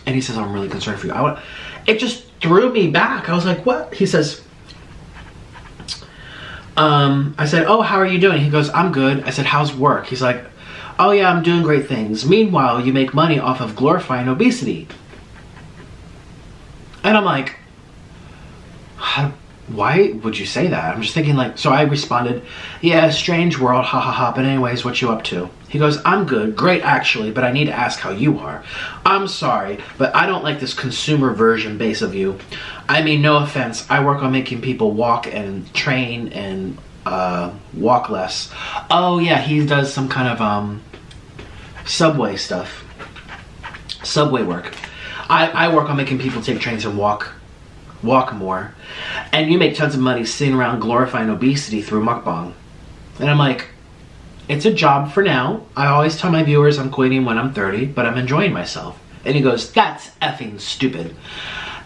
And he says, I'm really concerned for you. I want, it just threw me back. I was like, what? He says, um, I said, oh, how are you doing? He goes, I'm good. I said, how's work? He's like, oh yeah, I'm doing great things. Meanwhile, you make money off of glorifying obesity. And I'm like, why would you say that? I'm just thinking like, so I responded, yeah, strange world, ha ha ha, but anyways, what you up to? He goes, I'm good, great actually, but I need to ask how you are. I'm sorry, but I don't like this consumer version base of you. I mean, no offense, I work on making people walk and train and uh, walk less. Oh yeah, he does some kind of um, subway stuff. Subway work. I, I work on making people take trains and walk walk more. And you make tons of money sitting around glorifying obesity through mukbang. And I'm like, it's a job for now. I always tell my viewers I'm quitting when I'm 30, but I'm enjoying myself. And he goes, that's effing stupid.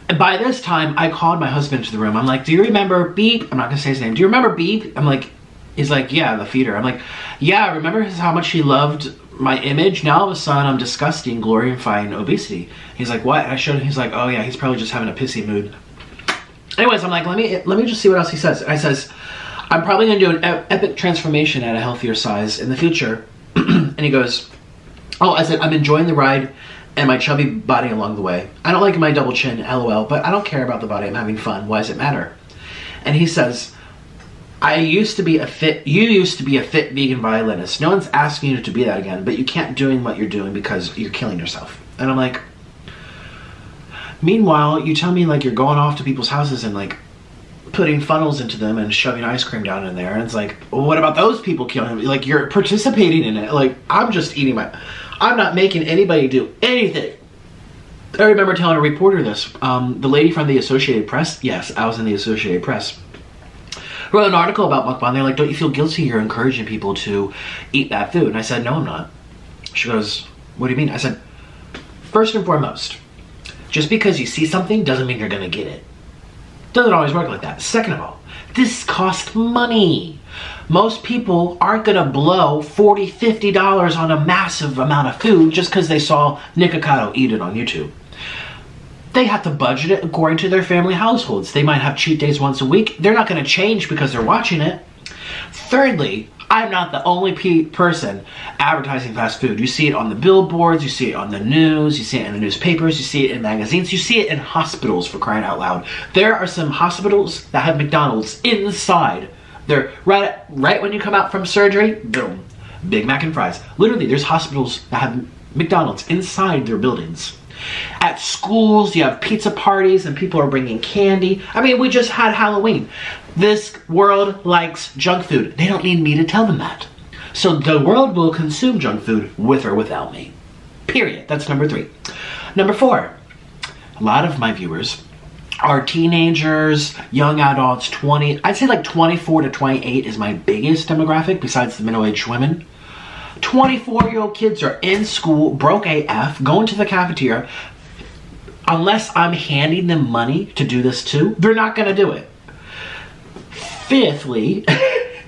And by this time, I called my husband to the room. I'm like, do you remember Beep? I'm not gonna say his name. Do you remember Beep? I'm like, he's like, yeah, the feeder. I'm like, yeah, remember how much he loved my image? Now all of a sudden I'm disgusting, glorifying obesity. He's like, what? I showed him, he's like, oh yeah, he's probably just having a pissy mood. Anyways, I'm like, let me let me just see what else he says. I says, I'm probably gonna do an epic transformation at a healthier size in the future. and he goes, oh, I said, I'm enjoying the ride and my chubby body along the way. I don't like my double chin, lol, but I don't care about the body. I'm having fun. Why does it matter? And he says, I used to be a fit, you used to be a fit vegan violinist. No one's asking you to be that again, but you can't doing what you're doing because you're killing yourself. And I'm like, Meanwhile, you tell me like you're going off to people's houses and like putting funnels into them and shoving ice cream down in there. And it's like, well, what about those people killing him? Like you're participating in it. Like I'm just eating my, I'm not making anybody do anything. I remember telling a reporter this. Um, the lady from the Associated Press, yes, I was in the Associated Press, wrote an article about mukbang. They're like, don't you feel guilty you're encouraging people to eat that food? And I said, no, I'm not. She goes, what do you mean? I said, first and foremost, just because you see something doesn't mean you're gonna get it. Doesn't always work like that. Second of all, this costs money. Most people aren't gonna blow $40, $50 on a massive amount of food just because they saw Nikocado eat it on YouTube. They have to budget it according to their family households. They might have cheat days once a week. They're not gonna change because they're watching it. Thirdly, I'm not the only pe person advertising fast food. You see it on the billboards, you see it on the news, you see it in the newspapers, you see it in magazines, you see it in hospitals for crying out loud. There are some hospitals that have McDonald's inside. They're right, right when you come out from surgery, boom, Big Mac and fries. Literally, there's hospitals that have McDonald's inside their buildings. At schools, you have pizza parties and people are bringing candy. I mean, we just had Halloween. This world likes junk food. They don't need me to tell them that. So the world will consume junk food with or without me. Period. That's number three. Number four, a lot of my viewers are teenagers, young adults, 20, I'd say like 24 to 28 is my biggest demographic besides the middle-aged women. 24 year old kids are in school, broke AF, going to the cafeteria. Unless I'm handing them money to do this too, they're not gonna do it. Fifthly,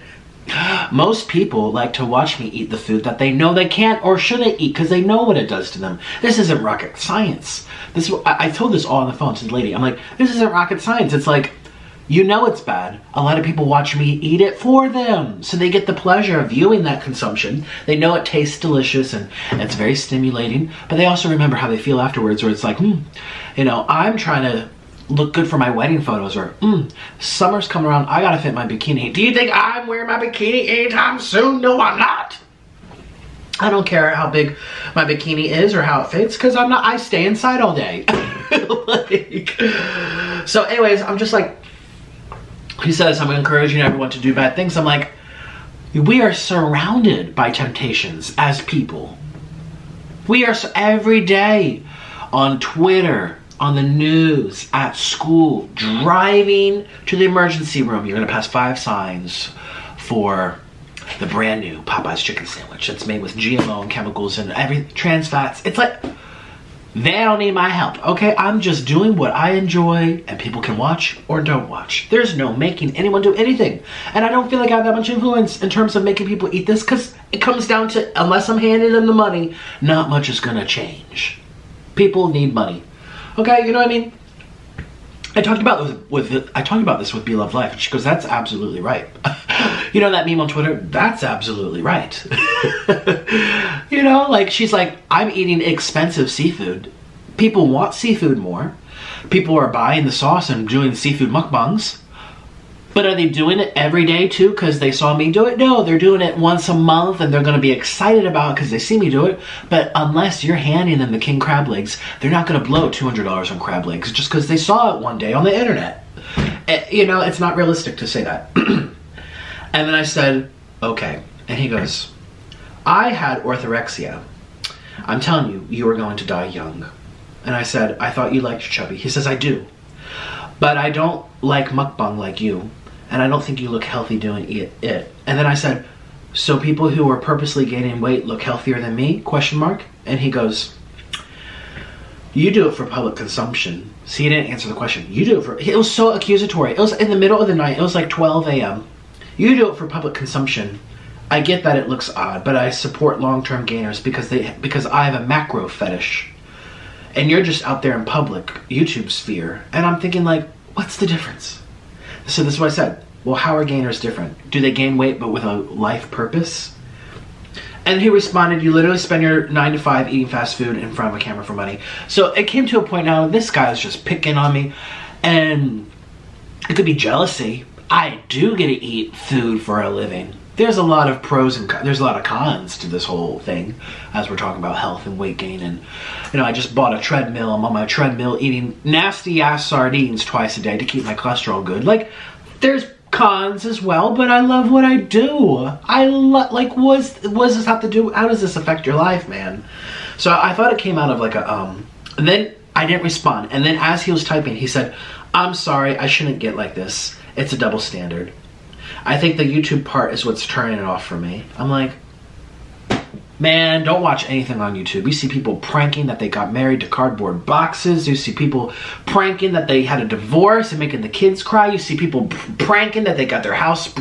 most people like to watch me eat the food that they know they can't or shouldn't eat because they know what it does to them. This isn't rocket science. This I, I told this all on the phone to the lady. I'm like, this isn't rocket science. It's like, you know it's bad. A lot of people watch me eat it for them. So they get the pleasure of viewing that consumption. They know it tastes delicious and, it's very stimulating, but they also remember how they feel afterwards where it's like, hmm, you know, I'm trying to look good for my wedding photos or mm, summer's coming around i gotta fit my bikini. Do you think i'm wearing my bikini anytime soon? No i'm not. I don't care how big my bikini is or how it fits because i'm not i stay inside all day. Like, so anyways i'm just like he says i'm encouraging everyone to do bad things. I'm like we are surrounded by temptations as people. We are every day on twitter on the news, at school, driving to the emergency room. You're gonna pass five signs for the brand new Popeye's chicken sandwich that's made with GMO and chemicals and every trans fats. It's like they don't need my help. Okay, I'm just doing what I enjoy and people can watch or don't watch. There's no making anyone do anything. And I don't feel like I have that much influence in terms of making people eat this because it comes down to unless I'm handing them the money, not much is gonna change. People need money. Okay, you know what I mean? I talked about this with I talked about this with Bloveslife, and she goes, "That's absolutely right." you know that meme on Twitter? That's absolutely right. you know, like she's like, "I'm eating expensive seafood. People want seafood more. People are buying the sauce and doing seafood mukbangs. But are they doing it every day too because they saw me do it? No, they're doing it once a month and they're going to be excited about it because they see me do it. But unless you're handing them the king crab legs, they're not going to blow $200 on crab legs just because they saw it one day on the internet. It, eh, you know, it's not realistic to say that. and then I said, okay. And he goes, I had orthorexia. I'm telling you, you are going to die young. And I said, I thought you liked chubby. He says, I do. But I don't like mukbang like you and I don't think you look healthy doing it. And then I said, so people who are purposely gaining weight look healthier than me? Question mark. And he goes, you do it for public consumption. See, he didn't answer the question. You do it for, it was so accusatory. It was in the middle of the night. It was like 12 a.m. You do it for public consumption. I get that it looks odd, but I support long-term gainers because they, because I have a macro fetish. And you're just out there in public YouTube sphere. And I'm thinking like, what's the difference? So this is what I said. Well, how are gainers different? Do they gain weight but with a life purpose? And he responded, you literally spend your nine to five eating fast food in front of a camera for money. So it came to a point now, this guy is just picking on me. And it could be jealousy. I do get to eat food for a living. There's a lot of pros and there's a lot of cons to this whole thing as we're talking about health and weight gain. And, you know, I just bought a treadmill. I'm on my treadmill eating nasty ass sardines twice a day to keep my cholesterol good. Like, there's cons as well, but I love what I do. I love, like, what does this have to do, how does this affect your life, man? So I thought it came out of like a, um, and then I didn't respond. And then as he was typing, he said, I'm sorry, I shouldn't get like this. It's a double standard. I think the YouTube part is what's turning it off for me. I'm like, Man, don't watch anything on YouTube. You see people pranking that they got married to cardboard boxes. You see people pranking that they had a divorce and making the kids cry. You see people pranking that they got their house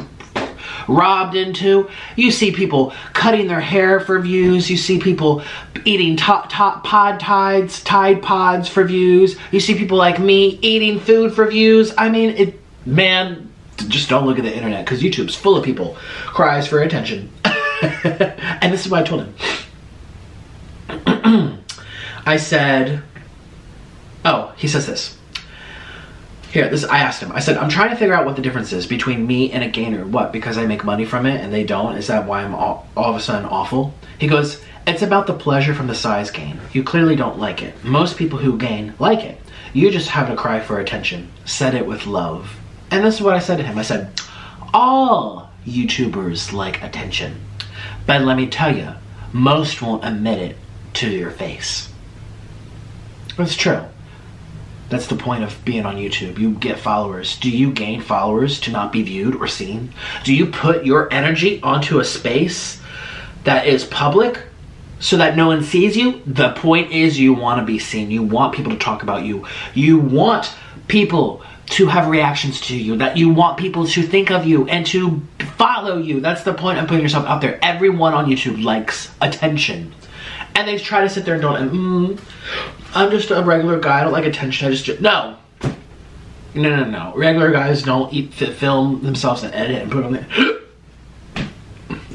robbed into. You see people cutting their hair for views. You see people eating top top pod tides, tide pods for views. You see people like me eating food for views. I mean, it man, just don't look at the internet because YouTube's full of people cries for attention. and this is what I told him. I said, oh, he says this. Here, this I asked him. I said, I'm trying to figure out what the difference is between me and a gainer. What? Because I make money from it and they don't? Is that why I'm all, all of a sudden awful? He goes, It's about the pleasure from the size gain. You clearly don't like it. Most people who gain like it. You just have to cry for attention. Said it with love. And this is what I said to him. I said, All YouTubers like attention. But let me tell you, most won't admit it to your face. It's true. That's the point of being on YouTube. You get followers. Do you gain followers to not be viewed or seen? Do you put your energy onto a space that is public so that no one sees you? The point is you want to be seen. You want people to talk about you. You want people to have reactions to you, that you want people to think of you and to follow you. That's the point of putting yourself out there. Everyone on YouTube likes attention. And they try to sit there and don't, mm, I'm just a regular guy. I don't like attention. I just, no. No, no, no. Regular guys don't eat, film themselves and edit and put on there.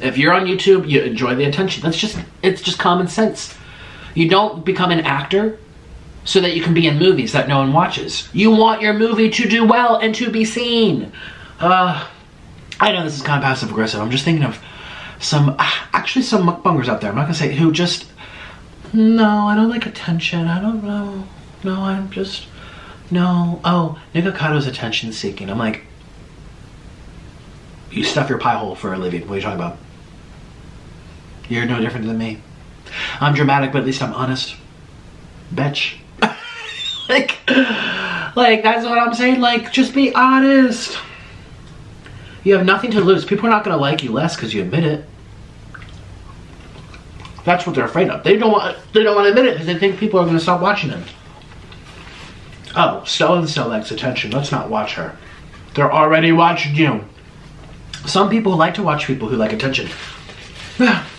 If you're on YouTube, you enjoy the attention. That's just, it's just common sense. You don't become an actor so that you can be in movies that no one watches. You want your movie to do well and to be seen. Uh, I know this is kind of passive aggressive. I'm just thinking of some, actually some mukbangers out there. I'm not gonna say who just, no, I don't like attention. I don't know. No, I'm just, no. Oh, Nikocado's attention seeking. I'm like, you stuff your pie hole for a living. What are you talking about? You're no different than me. I'm dramatic, but at least I'm honest. Bitch. Like, like that's what I'm saying. Like, just be honest. You have nothing to lose. People are not gonna like you less because you admit it. That's what they're afraid of. They don't want. They don't want to admit it because they think people are gonna stop watching them. Oh, so and so likes attention. Let's not watch her. They're already watching you. Some people like to watch people who like attention.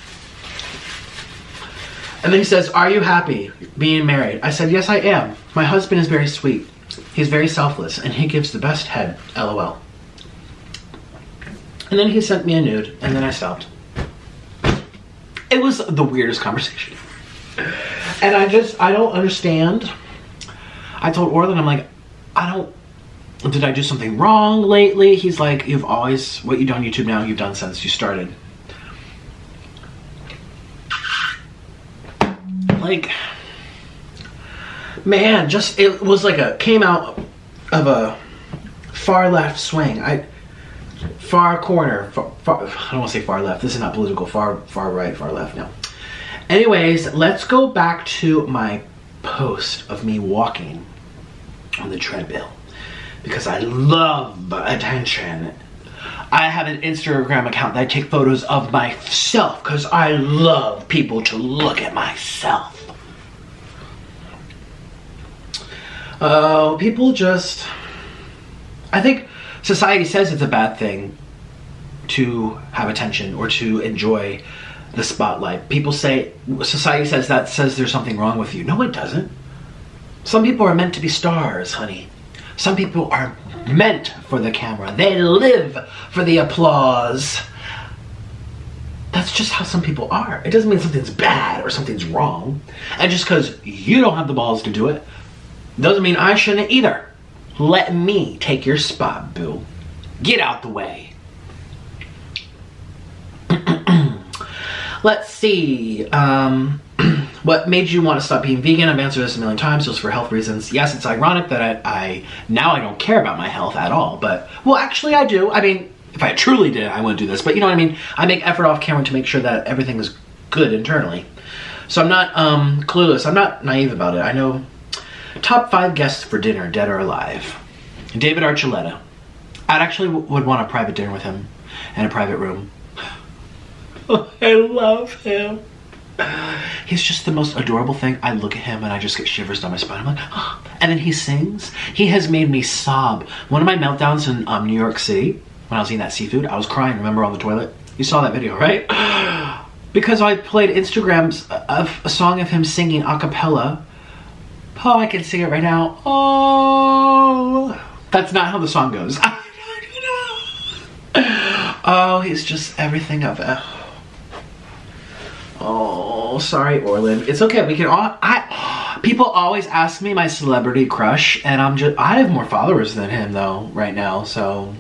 And then he says, Are you happy being married? I said, Yes, I am. My husband is very sweet. He's very selfless and he gives the best head. LOL. And then he sent me a nude and then I stopped. It was the weirdest conversation. And I just, I don't understand. I told Orlin, I'm like, I don't, did I do something wrong lately? He's like, You've always, what you do on YouTube now, you've done since you started. Like man just it was like a came out of a far left swing. I far corner far, far, i don't want to say far left this is not political far far right far left no. Anyways let's go back to my post of me walking on the treadmill because i love attention I have an Instagram account that I take photos of myself because I love people to look at myself. Uh, people just, I think society says it's a bad thing to have attention or to enjoy the spotlight. People say, society says that says there's something wrong with you. No, it doesn't. Some people are meant to be stars, honey. Some people are meant for the camera. They live for the applause. That's just how some people are. It doesn't mean something's bad or something's wrong. And just because you don't have the balls to do it, doesn't mean I shouldn't either. Let me take your spot, boo. Get out the way. Let's see. Um, what made you want to stop being vegan? I've answered this a million times. Just for health reasons. Yes, it's ironic that I, I now I don't care about my health at all. But well, actually, I do. I mean, if I truly did, I wouldn't do this. But you know what I mean. I make effort off camera to make sure that everything is good internally. So I'm not um, clueless. I'm not naive about it. I know top five guests for dinner, dead or alive. David Archuleta. I'd actually would want a private dinner with him in a private room. I love him. He's just the most adorable thing. I look at him and I just get shivers down my spine. I'm like, oh. and then he sings. He has made me sob. One of my meltdowns in um, New York City when I was eating that seafood, I was crying. Remember on the toilet? You saw that video, right? because I played Instagrams of a song of him singing a cappella. Oh, I can sing it right now. Oh, that's not how the song goes. oh, he's just everything of it. Oh, sorry, Orlin. It's okay. We can all. I. People always ask me my celebrity crush, and I'm just I have more followers than him though right now, so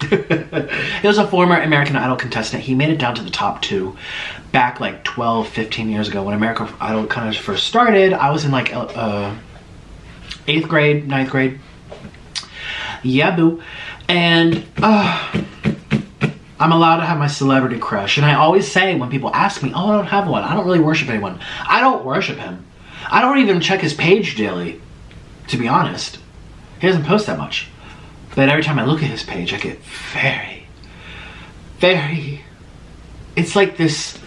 he was a former American Idol contestant. He made it down to the top two back like 12, 15 years ago when American Idol kind of first started. I was in like uh, eighth grade, ninth grade. Yeah, boo. And uh, I'm allowed to have my celebrity crush. And I always say when people ask me, oh, I don't have one. I don't really worship anyone. I don't worship him. I don't even check his page daily, to be honest. He doesn't post that much. But every time I look at his page, I get very, very. It's like this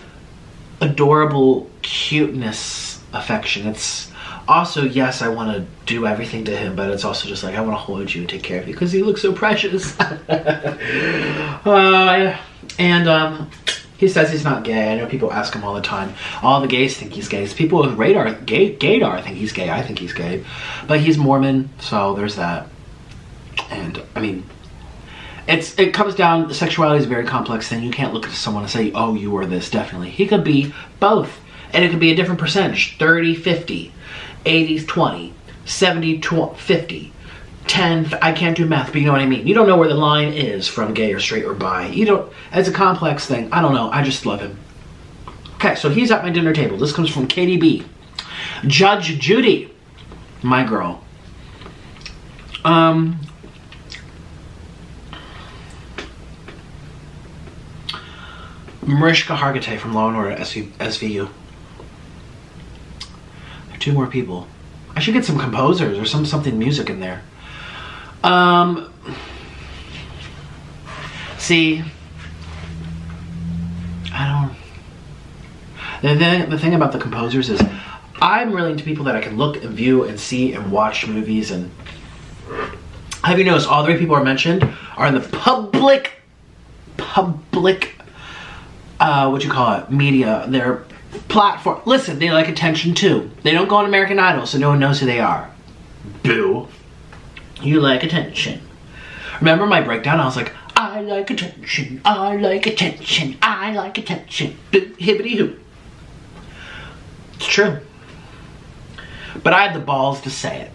adorable cuteness affection. It's also, yes, I want to do everything to him, but it's also just like, I want to hold you and take care of you because he looks so precious. uh, and um, he says he's not gay. I know people ask him all the time. All the gays think he's gay. People with radar, gay, gaydar think he's gay. I think he's gay. But he's Mormon, so there's that. And, I mean, it's it comes down, sexuality is very complex thing. You can't look at someone and say, oh, you are this, definitely. He could be both. And it could be a different percentage, 30, 50, 80, 20, 70, 20, 50. 10 i can't do math but you know what i mean. You don't know where the line is from gay or straight or bi. You don't it's a complex thing. I don't know. I just love him. Okay so he's at my dinner table. This comes from kdb judge judy my girl. Um Mariska Hargitay from Law and Order SV, SVU. Two more people. I should get some composers or some something music in there. Um, see, I don't. The thing, the thing about the composers is, I'm really into people that I can look and view and see and watch movies and. Have you noticed all three people are mentioned are in the public, public, uh, what you call it, media. Their platform. Listen, they like attention too. They don't go on American Idol, so no one knows who they are. Boo. You like attention. Remember my breakdown? I was like, I like attention, I like attention, I like attention. Boo, hibbity hoo. It's true. But I had the balls to say it.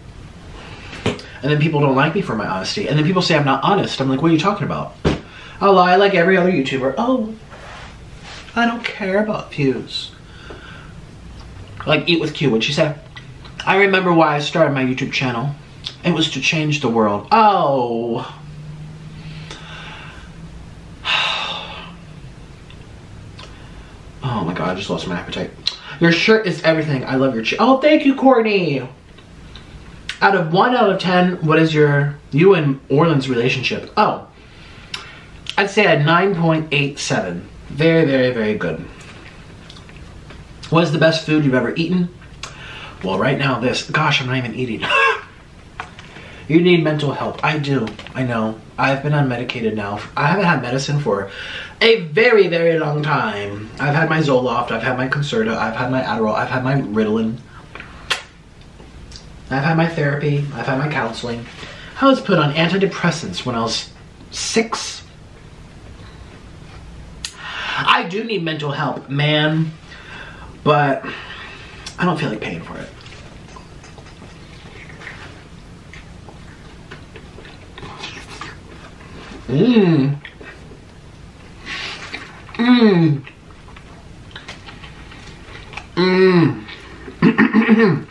And then people don't like me for my honesty. And then people say I'm not honest. I'm like, what are you talking about? Oh, I'll lie like every other YouTuber. Oh, I don't care about views. Like Eat with Q, what'd she say? I remember why I started my YouTube channel. It was to change the world. Oh. Oh my god, I just lost my appetite. Your shirt is everything. I love your shirt. Oh, thank you, Courtney. Out of 1 out of 10, what is your, you and Orlin's relationship? Oh, I'd say a 9.87. Very, very, very good. What is the best food you've ever eaten? Well, right now, this. Gosh, I'm not even eating. you need mental help. I do. I know. I've been unmedicated now. I haven't had medicine for a very, very long time. I've had my Zoloft. I've had my Concerta. I've had my Adderall. I've had my Ritalin. I've had my therapy. I've had my counseling. I was put on antidepressants when I was six. I do need mental help, man. But I don't feel like paying for it. Mmm. Mmm. Mmm.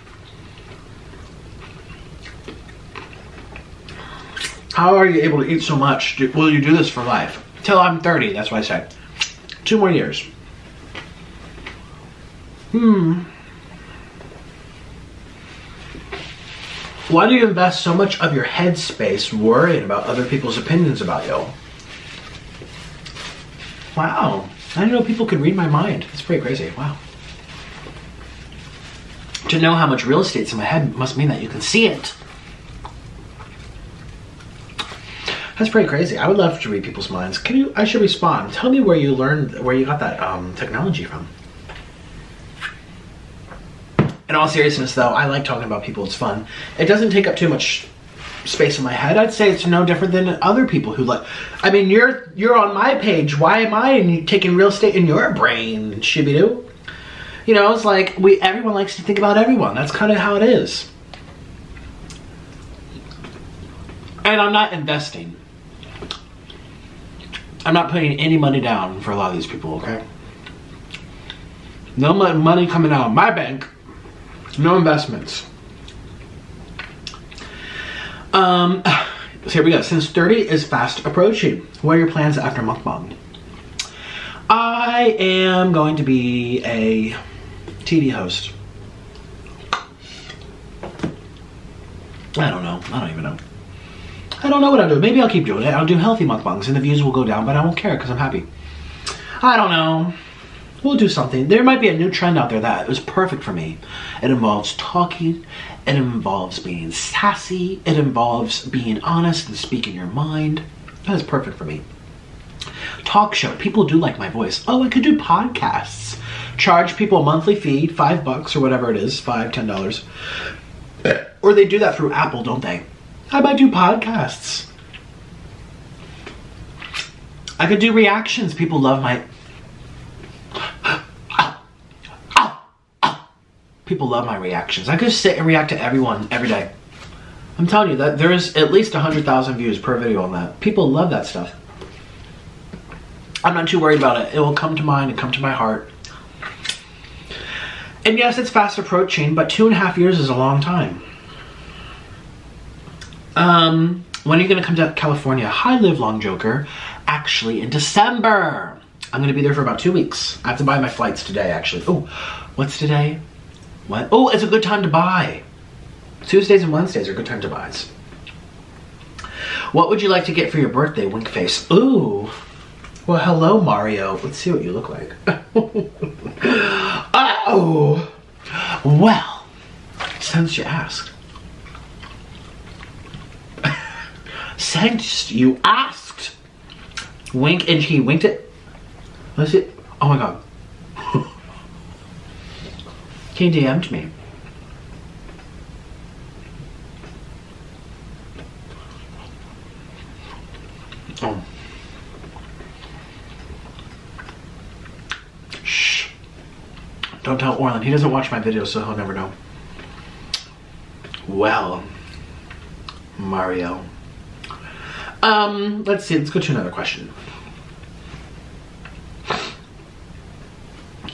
How are you able to eat so much? Will you do this for life? Till I'm 30, that's what I said. Two more years. Hmm. Why do you invest so much of your headspace worrying about other people's opinions about you? Wow. I didn't know people could read my mind. That's pretty crazy. Wow. To know how much real estate's in my head must mean that you can see it. That's pretty crazy. I would love to read people's minds. Can you? I should respond. Tell me where you learned, where you got that um, technology from. In all seriousness, though, I like talking about people. It's fun. It doesn't take up too much space in my head. I'd say it's no different than other people who like. I mean, you're you're on my page. Why am I taking real estate in your brain, shibidoo? You know, it's like we everyone likes to think about everyone. That's kind of how it is. And I'm not investing. I'm not putting any money down for a lot of these people, okay? No money coming out of my bank. No investments. Um, so here we go. Since 30 is fast approaching, what are your plans after mukbang? I am going to be a TV host. I don't know. I don't even know. I don't know what I'll do. Maybe I'll keep doing it. I'll do healthy mukbangs and the views will go down, but I won't care because I'm happy. I don't know. We'll do something. There might be a new trend out there that is perfect for me. It involves talking, it involves being sassy, it involves being honest and speaking your mind. That is perfect for me. Talk show. People do like my voice. Oh, I could do podcasts. Charge people a monthly fee, five bucks or whatever it is, five, ten dollars. Or they do that through Apple, don't they? I might do podcasts. I could do reactions. People love my. People love my reactions. I could sit and react to everyone every day. I'm telling you that there is at least 100,000 views per video on that. People love that stuff. I'm not too worried about it. It will come to mind and come to my heart. And yes, it's fast approaching, but two and a half years is a long time. Um, when are you gonna come to California? Hi, Live Long Joker. Actually, in December. I'm gonna be there for about two weeks. I have to buy my flights today, actually. Oh, what's today? What? Oh, it's a good time to buy. Tuesdays and Wednesdays are good time to buy. What would you like to get for your birthday, Wink Face? Ooh. Well, hello, Mario. Let's see what you look like. Oh. Well, since you asked. since you asked. Wink and he winked it. Let's see. Oh my god. He DM'd me. Oh. Shh. Don't tell Orlin. He doesn't watch my videos, so he'll never know. Well, Mario. Um, let's see. Let's go to another question.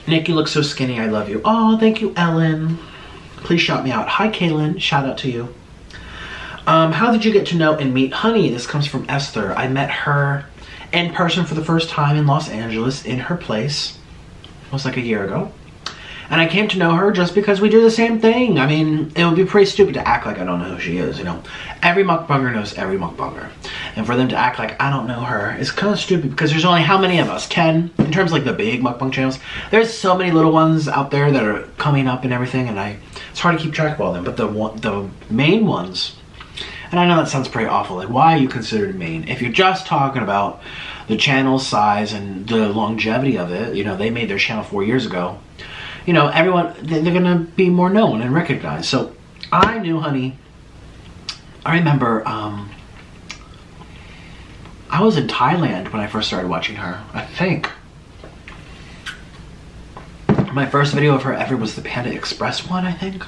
Nick, you look so skinny. I love you. Oh, thank you, Ellen. Please shout me out. Hi, Kaylin. Shout out to you. Um, how did you get to know and meet Honey? This comes from Esther. I met her in person for the first time in Los Angeles in her place. It was like a year ago. And I came to know her just because we do the same thing. I mean, it would be pretty stupid to act like I don't know who she is, you know. Every mukbanger knows every mukbanger. And for them to act like I don't know her is kind of stupid because there's only how many of us? 10? In terms of like the big mukbang channels. There's so many little ones out there that are coming up and everything and I it's hard to keep track of all of them. But the one, the main ones, and I know that sounds pretty awful. Like, why are you considered main? If you're just talking about the channel size and the longevity of it, you know, they made their channel four years ago. You know, everyone, they're gonna be more known and recognized. So I knew Honey. I remember, um, I was in Thailand when I first started watching her, I think. My first video of her ever was the Panda Express one, I think.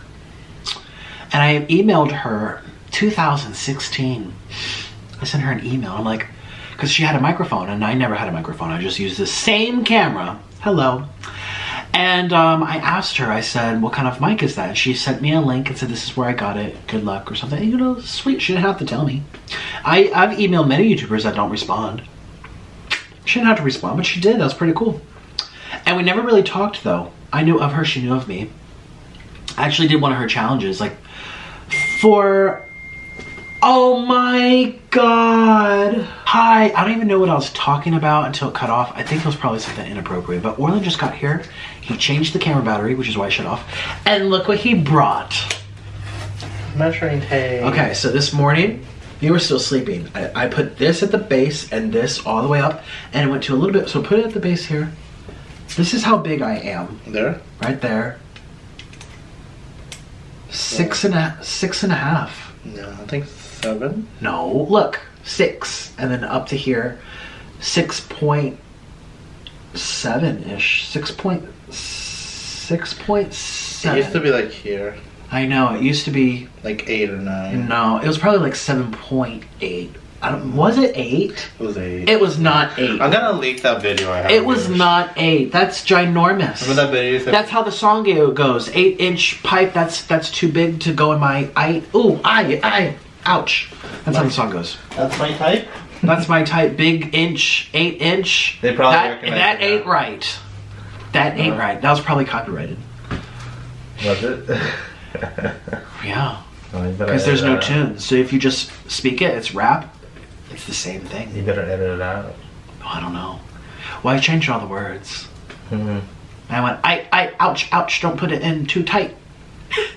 And I emailed her 2016. I sent her an email. I'm like, because she had a microphone and I never had a microphone. I just used the same camera. Hello. And um, I asked her, I said, what kind of mic is that? She sent me a link and said, this is where I got it. Good luck or something. And, you know, sweet. She didn't have to tell me. I, I've emailed many YouTubers that don't respond. She didn't have to respond, but she did. That was pretty cool. And we never really talked, though. I knew of her. She knew of me. I actually did one of her challenges. Like, for oh my god hi i don't even know what i was talking about until it cut off i think it was probably something inappropriate but orlin just got here he changed the camera battery which is why i shut off. And look what he brought. Measuring tape. okay so this morning you were still sleeping. I, I put this at the base and this all the way up and it went to a little bit so put it at the base here. This is how big i am. There? right there. Six and a six and a half. No, I think seven. No, look, six, and then up to here, six point seven ish, six point six point It used to be like here, I know it used to be. like eight or nine. No, it was probably like seven point eight. I don't. Was it eight? It was eight. It was not eight. I'm gonna leak that video I have. It was yours. not eight. That's ginormous. Remember that video? said- That's how the song goes. Eight inch pipe. That's that's too big to go in my I. Ooh, I I. Ouch. That's how the song goes. That's my type. That's my type. Big inch, eight inch. They probably that recognize that it ain't now. right. That ain't right. That was probably copyrighted. Was it? Yeah, Oh, because there's no tunes. So if you just speak it, it's rap. It's the same thing. You better edit it out. Oh, I don't know. Well, I changed all the words. Mhm. I went, I, I, ouch, ouch, don't put it in too tight.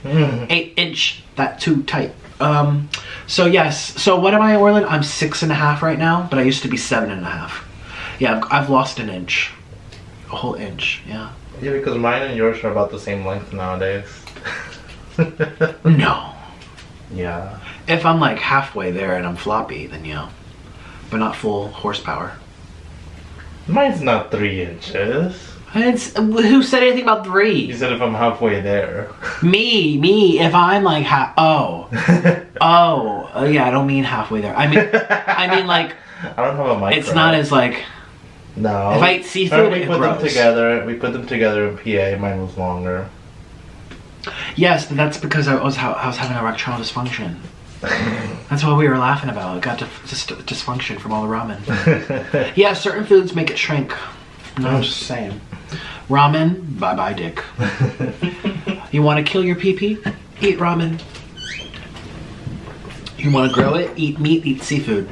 Mhm. Eight inch, that too tight. Um, so yes, so what am I, Orlin? I'm six and a half right now, but I used to be seven and a half. Yeah, I've, I've lost an inch. A whole inch, yeah. Yeah, because mine and yours are about the same length nowadays. No. yeah. If I'm like halfway there and I'm floppy, then yeah. But not full horsepower. Mine's not three inches. It's, who said anything about three? You said if I'm halfway there. Me, me, if I'm like half, oh. Oh, uh, yeah, I don't mean halfway there. I mean, I mean like, I don't have a mic. it's not as like, No. If I eat seafood, we put them together. We put them together in PA. Mine was longer. yes, but that's because I was, I was having erectile dysfunction. That's what we were laughing about. It got just dysfunction from all the ramen. Yeah, certain foods make it shrink. No, I'm just saying. Ramen, bye bye, dick. You want to kill your pee pee? Eat ramen. You want to grow it? Eat meat, eat seafood.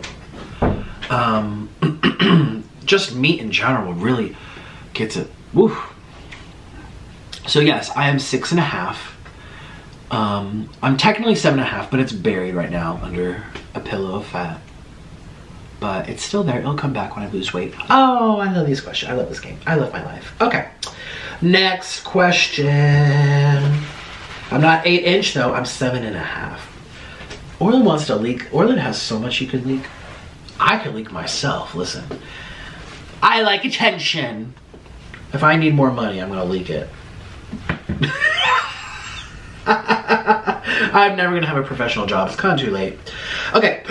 Um, just meat in general really gets it. Woo. So, yes, I am six and a half. Um, I'm technically seven and a half, but it's buried right now under a pillow of fat. But it's still there. It'll come back when I lose weight. Oh, I love these questions. I love this game. I love my life. Okay. Next question. I'm not eight inch though. I'm seven and a half. Orlin wants to leak. Orlin has so much he could leak. I could leak myself. Listen. I like attention. If I need more money, I'm gonna leak it. I'm never gonna have a professional job. It's kind of too late. Okay.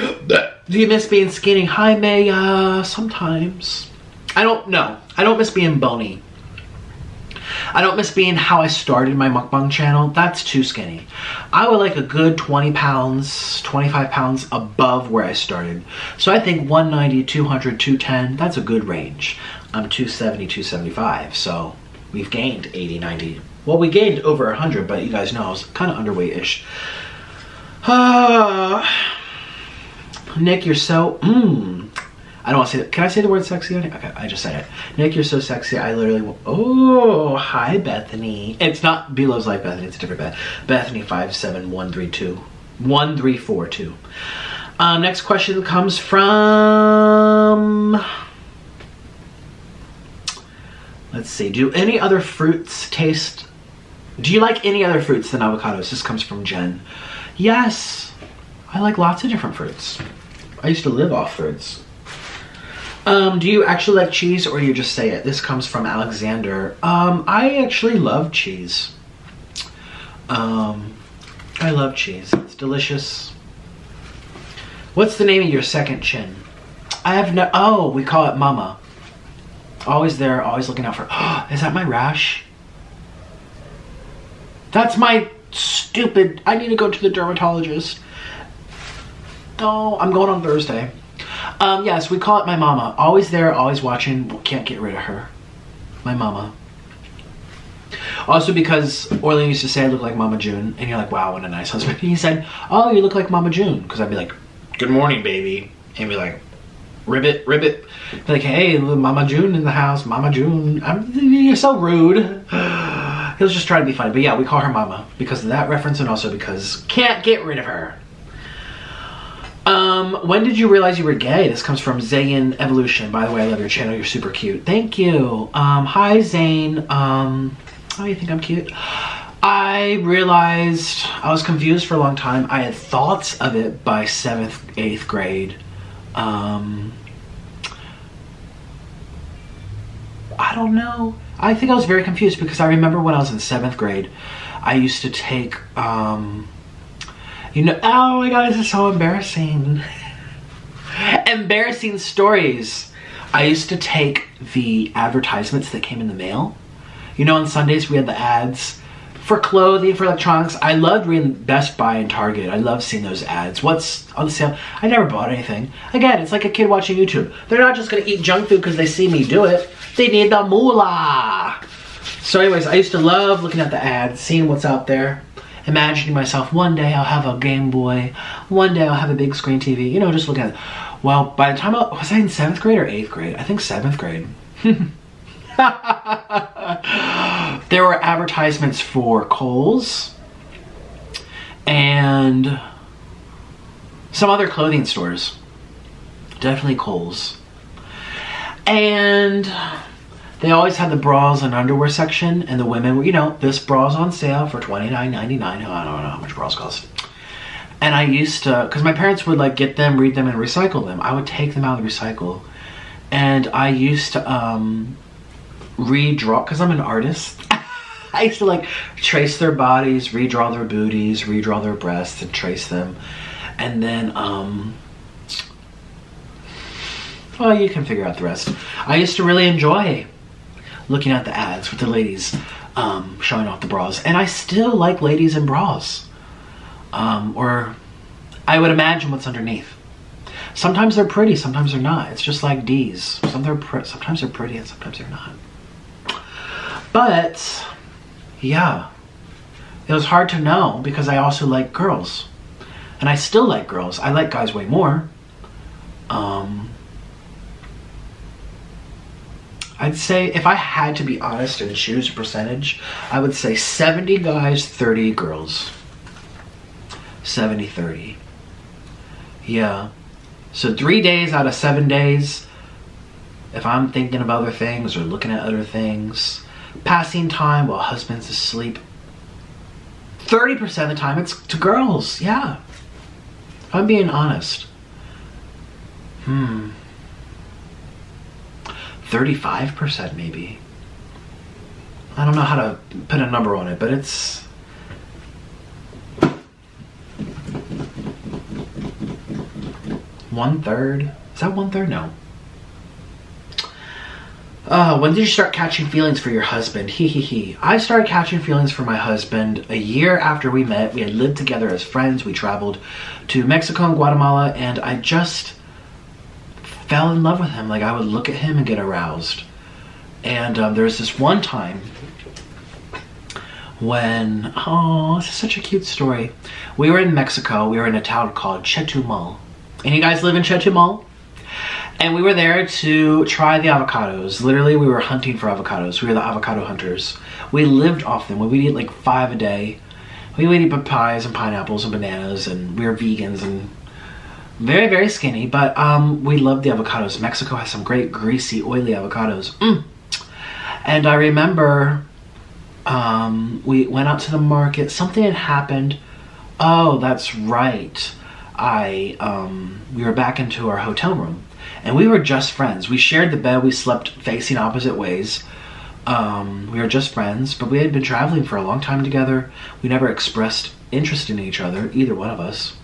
Do you miss being skinny? Hi, May. Uh, sometimes. I don't know. I don't miss being bony. I don't miss being how I started my mukbang channel. That's too skinny. I would like a good 20 pounds, 25 pounds above where I started. So I think 190, 200, 210, that's a good range. I'm 270, 275, so we've gained 80, 90. Well, we gained over 100, but you guys know I was kind of underweight-ish. Uh, Nick, you're so, mmm. I don't want to say that. Can I say the word sexy on? Okay, I just said it. Nick, you're so sexy. I literally. will- Oh, hi, Bethany. It's not Bloveslife, Bethany. It's a different Beth. Bethany five seven one three two one three four two. Um, next question comes from. Let's see. Do any other fruits taste? Do you like any other fruits than avocados? This comes from Jen. Yes, I like lots of different fruits. I used to live off fruits. Um, do you actually like cheese or you just say it? This comes from Alexander. Um, I actually love cheese. Um, I love cheese. It's delicious. What's the name of your second chin? I have no. Oh, we call it Mama. Always there, always looking out for. is that my rash? That's my stupid. I need to go to the dermatologist. Oh, I'm going on Thursday. Um, yes, we call it my mama. Always there, always watching. Can't get rid of her. My mama. Also because Orlin used to say I look like Mama June, and you're like, wow, what a nice husband. He said, oh, you look like Mama June. Because I'd be like, good morning, baby. And be like, ribbit, ribbit. Be like, hey, Mama June in the house. Mama June. I'm, you're so rude. He was just trying to be funny. But yeah, we call her Mama because of that reference and also because can't get rid of her. Um, when did you realize you were gay? This comes from Zayn Evolution. By the way, I love your channel. You're super cute. Thank you. Um, hi Zayn. Um, oh, you think I'm cute? I realized I was confused for a long time. I had thoughts of it by seventh, eighth grade. Um, I don't know. I think I was very confused because I remember when I was in seventh grade, I used to take, um, you know, oh my god, this is so embarrassing. embarrassing stories. I used to take the advertisements that came in the mail. You know, on Sundays we had the ads for clothing, for electronics. I loved reading Best Buy and Target. I love seeing those ads. What's on sale? I never bought anything. Again, it's like a kid watching YouTube. They're not just gonna eat junk food because they see me do it. They need the moolah. So anyways, I used to love looking at the ads, seeing what's out there, imagining myself, one day I'll have a Game Boy, one day I'll have a big screen TV, you know, just look at it. Well, by the time I, was I in seventh grade or eighth grade? I think seventh grade. there were advertisements for Kohl's and some other clothing stores. Definitely Kohl's. And they always had the bras and underwear section, and the women were, you know, this bra's on sale for $29.99. I don't know how much bras cost. And I used to, because my parents would like get them, read them, and recycle them. I would take them out of the recycle. And I used to um, redraw, because I'm an artist. I used to like trace their bodies, redraw their booties, redraw their breasts, and trace them. And then, um, well, you can figure out the rest. I used to really enjoy looking at the ads with the ladies um, showing off the bras. And I still like ladies in bras. Um, or I would imagine what's underneath. Sometimes they're pretty, sometimes they're not. It's just like D's. Some they're sometimes they're pretty and sometimes they're not. But, yeah. It was hard to know because I also like girls. And I still like girls. I like guys way more. Um, I'd say if I had to be honest and choose a percentage, I would say 70 guys, 30 girls. 70 30. Yeah. So three days out of seven days, if I'm thinking of other things or looking at other things, passing time while husband's asleep, 30% of the time it's to girls. Yeah. If I'm being honest. Hmm. 35% maybe. I don't know how to put a number on it, but it's one third. Is that one third? No. Uh, when did you start catching feelings for your husband? He he he. I started catching feelings for my husband a year after we met. We had lived together as friends. We traveled to Mexico and Guatemala, and I just fell in love with him. Like I would look at him and get aroused. And um, there was this one time when, oh, this is such a cute story. We were in Mexico. We were in a town called Chetumal. Any guys live in Chetumal? And we were there to try the avocados. Literally, we were hunting for avocados. We were the avocado hunters. We lived off them. We would eat like five a day. We would eat papayas and pineapples and bananas, and we were vegans and very, very skinny. But um, we loved the avocados. Mexico has some great, greasy, oily avocados. Mm. And I remember um, we went out to the market. Something had happened. Oh, that's right. I um, we were back into our hotel room, and we were just friends. We shared the bed. We slept facing opposite ways. Um, we were just friends, but we had been traveling for a long time together. We never expressed interest in each other, either one of us.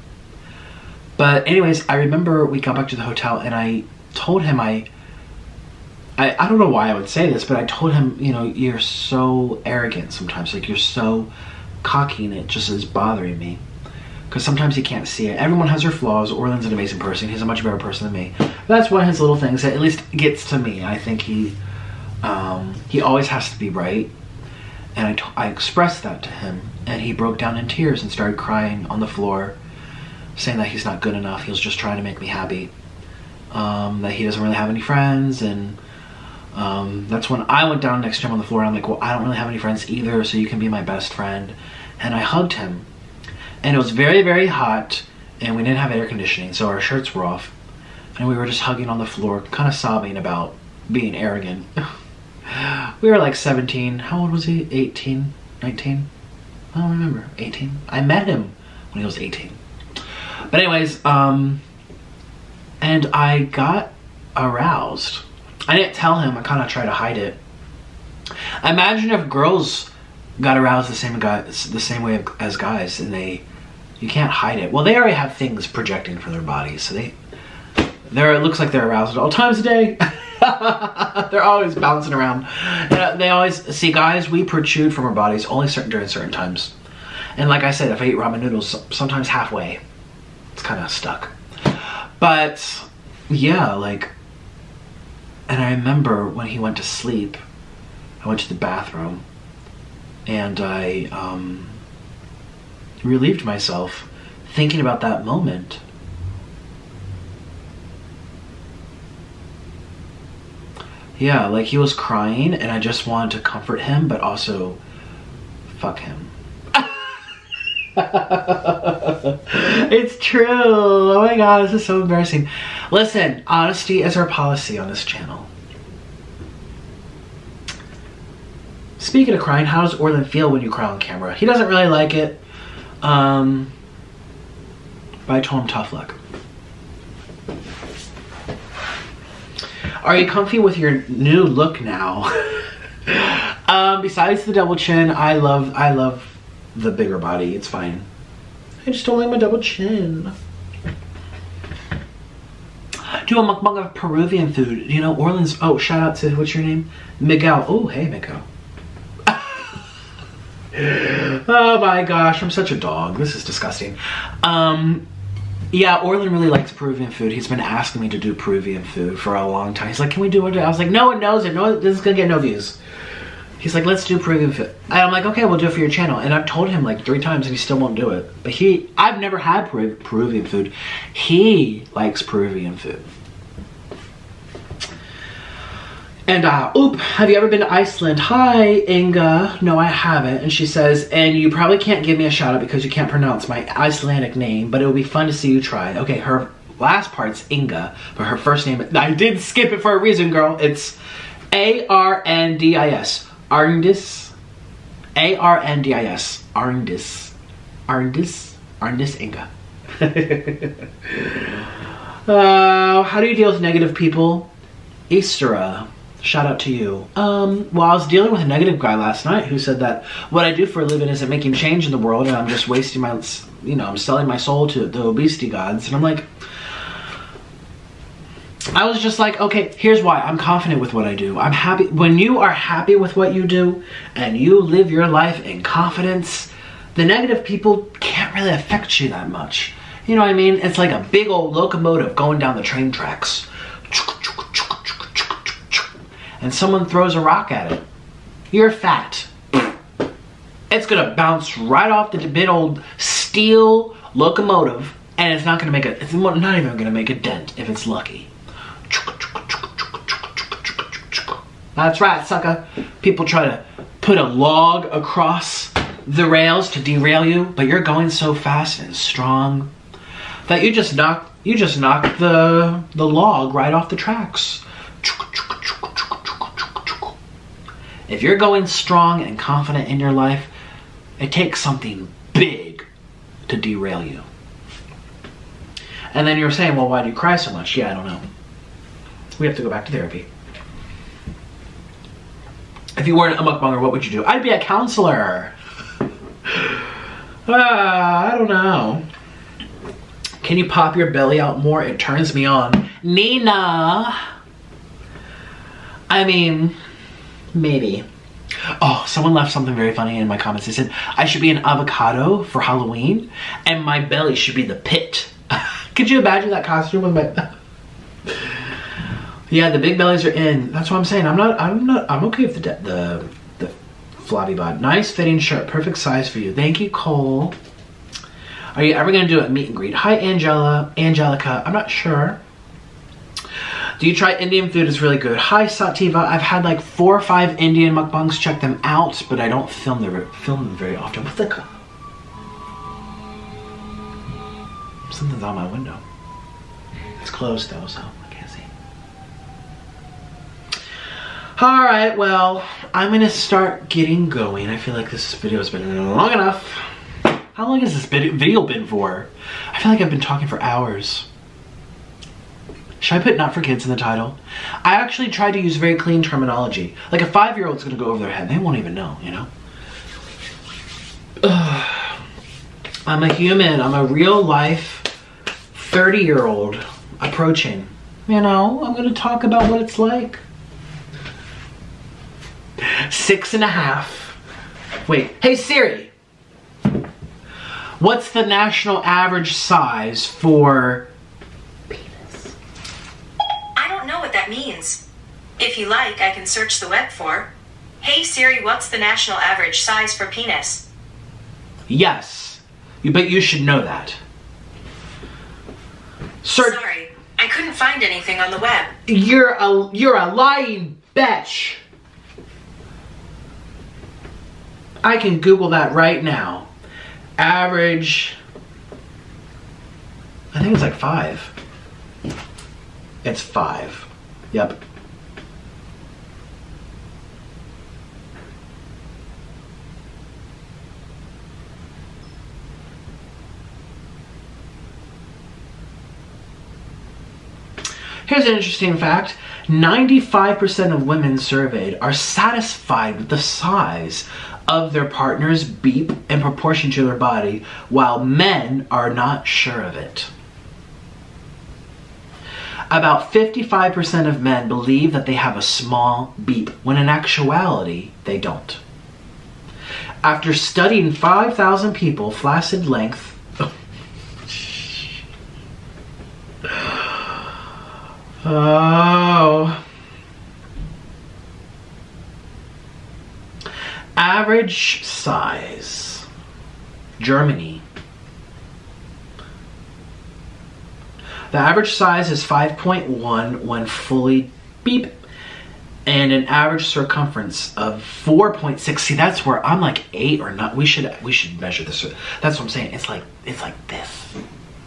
But anyways, I remember we got back to the hotel, and I told him I. I, I don't know why I would say this, but I told him, you know, you're so arrogant sometimes. Like, you're so cocky, and it just is bothering me because sometimes he can't see it. Everyone has their flaws. Orlin's an amazing person. He's a much better person than me. That's one of his little things that at least gets to me. I think he um, he always has to be right. And I, I expressed that to him. And he broke down in tears and started crying on the floor, saying that he's not good enough. He was just trying to make me happy. Um, that he doesn't really have any friends. And um, that's when I went down next to him on the floor. And I'm like, well, I don't really have any friends either, so you can be my best friend. And I hugged him and it was very, very hot, and we didn't have air conditioning, so our shirts were off. And we were just hugging on the floor, kind of sobbing about being arrogant. we were like 17. How old was he? 18? 19? I don't remember. 18? I met him when he was 18. But anyways, um, and I got aroused. I didn't tell him, I kind of tried to hide it Imagine if girls got aroused the same guys, the same way as guys, and they, you can't hide it. Well, they already have things projecting from their bodies, so they, they're. It looks like they're aroused at all times a day. they're always bouncing around. And they always see guys. We protrude from our bodies only certain during certain times. And like I said, if I eat ramen noodles, sometimes halfway, it's kind of stuck. But yeah, like, and I remember when he went to sleep, I went to the bathroom and I um, relieved myself thinking about that moment. Yeah, like he was crying and I just wanted to comfort him, but also fuck him. it's true. Oh my god, this is so embarrassing. Listen, honesty is our policy on this channel. Speaking of crying, how does Orlin feel when you cry on camera? He doesn't really like it. Um, but I told him tough luck. Are you comfy with your new look now? um, besides the double chin, I love I love the bigger body. It's fine. I just don't like my double chin. Do a mukbang of Peruvian food. You know, Orlin's. Oh, shout out to what's your name? Miguel. Oh, hey, Miguel. oh my gosh, I'm such a dog. This is disgusting. Um, yeah, Orlin really likes Peruvian food. He's been asking me to do Peruvian food for a long time. He's like, can we do it? I was like, no one knows it. No, this is gonna get no views. He's like, let's do Peruvian food. And I'm like, okay, we'll do it for your channel. And I've told him like three times and he still won't do it. But he, I've never had Peru Peruvian food. He likes Peruvian food. And uh, oop, have you ever been to Iceland? Hi, Inga. No, I haven't. And she says, and you probably can't give me a shout out because you can't pronounce my Icelandic name, but it would be fun to see you try. Okay, her last part's Inga, but her first name, I did skip it for a reason, girl. It's A-R-N-D-I-S. Arndis. A-R-N-D-I-S. Arndis. Arndis. Arndis Inga. uh, how do you deal with negative people? Eastera. Shout out to you. Um, well, I was dealing with a negative guy last night who said that what I do for a living isn't making change in the world and I'm just wasting my, you know, I'm selling my soul to the obesity gods. And I'm like, I was just like, okay, here's why. I'm confident with what I do. I'm happy. When you are happy with what you do and you live your life in confidence, the negative people can't really affect you that much. You know what I mean? It's like a big old locomotive going down the train tracks and someone throws a rock at it, you're fat. It's gonna bounce right off the big old steel locomotive and it's not gonna make a, it's not even gonna make a dent if it's lucky. That's right, sucker. People try to put a log across the rails to derail you, but you're going so fast and strong that you just knock you just knock the the log right off the tracks. If you're going strong and confident in your life, it takes something big to derail you. And then you're saying, well, why do you cry so much? Yeah, I don't know. We have to go back to therapy. If you weren't a mukbanger, what would you do? I'd be a counselor. uh, I don't know. Can you pop your belly out more? It turns me on. Nina! I mean, Maybe. Oh, someone left something very funny in my comments. They said, I should be an avocado for Halloween, and my belly should be the pit. Could you imagine that costume with my... yeah, the big bellies are in. That's what I'm saying. I'm not, I'm not, I'm okay with the, the, the floppy bod. Nice fitting shirt, perfect size for you. Thank you, Cole. Are you ever gonna do a meet and greet? Hi, Angela, Angelica. I'm not sure. Do you try Indian food? It's really good. Hi, Sativa. I've had like four or five Indian mukbangs. Check them out, but I don't film them, film them very often. What's the... Something's on my window. It's closed though, so I can't see. All right, well, I'm gonna start getting going. I feel like this video has been long enough. How long has this video been for? I feel like I've been talking for hours. Should I put not for kids in the title? I actually tried to use very clean terminology. Like a five year old's gonna go over their head. They won't even know, you know? Ugh. I'm a human. I'm a real life 30 year old approaching. You know, I'm gonna talk about what it's like. Six and a half. Wait, hey Siri. What's the national average size for penis? I don't know what that means. If you like, I can search the web for. Hey Siri, what's the national average size for penis? Yes, you, but you should know that. Sir, Sorry, I couldn't find anything on the web. you're a you're a lying bitch. I can Google that right now. Average. I think it's like five. It's five. Yep. Here's an interesting fact 95% of women surveyed are satisfied with the size of their partner's beep in proportion to their body, while men are not sure of it. About 55% of men believe that they have a small beep, when in actuality, they don't. After studying 5,000 people, flaccid length. Oh. Average size. Germany. The average size is 5.1 when fully beep. And an average circumference of 4.6. See, that's where I'm like eight or not. We should we should measure this. That's what I'm saying. It's like it's like this.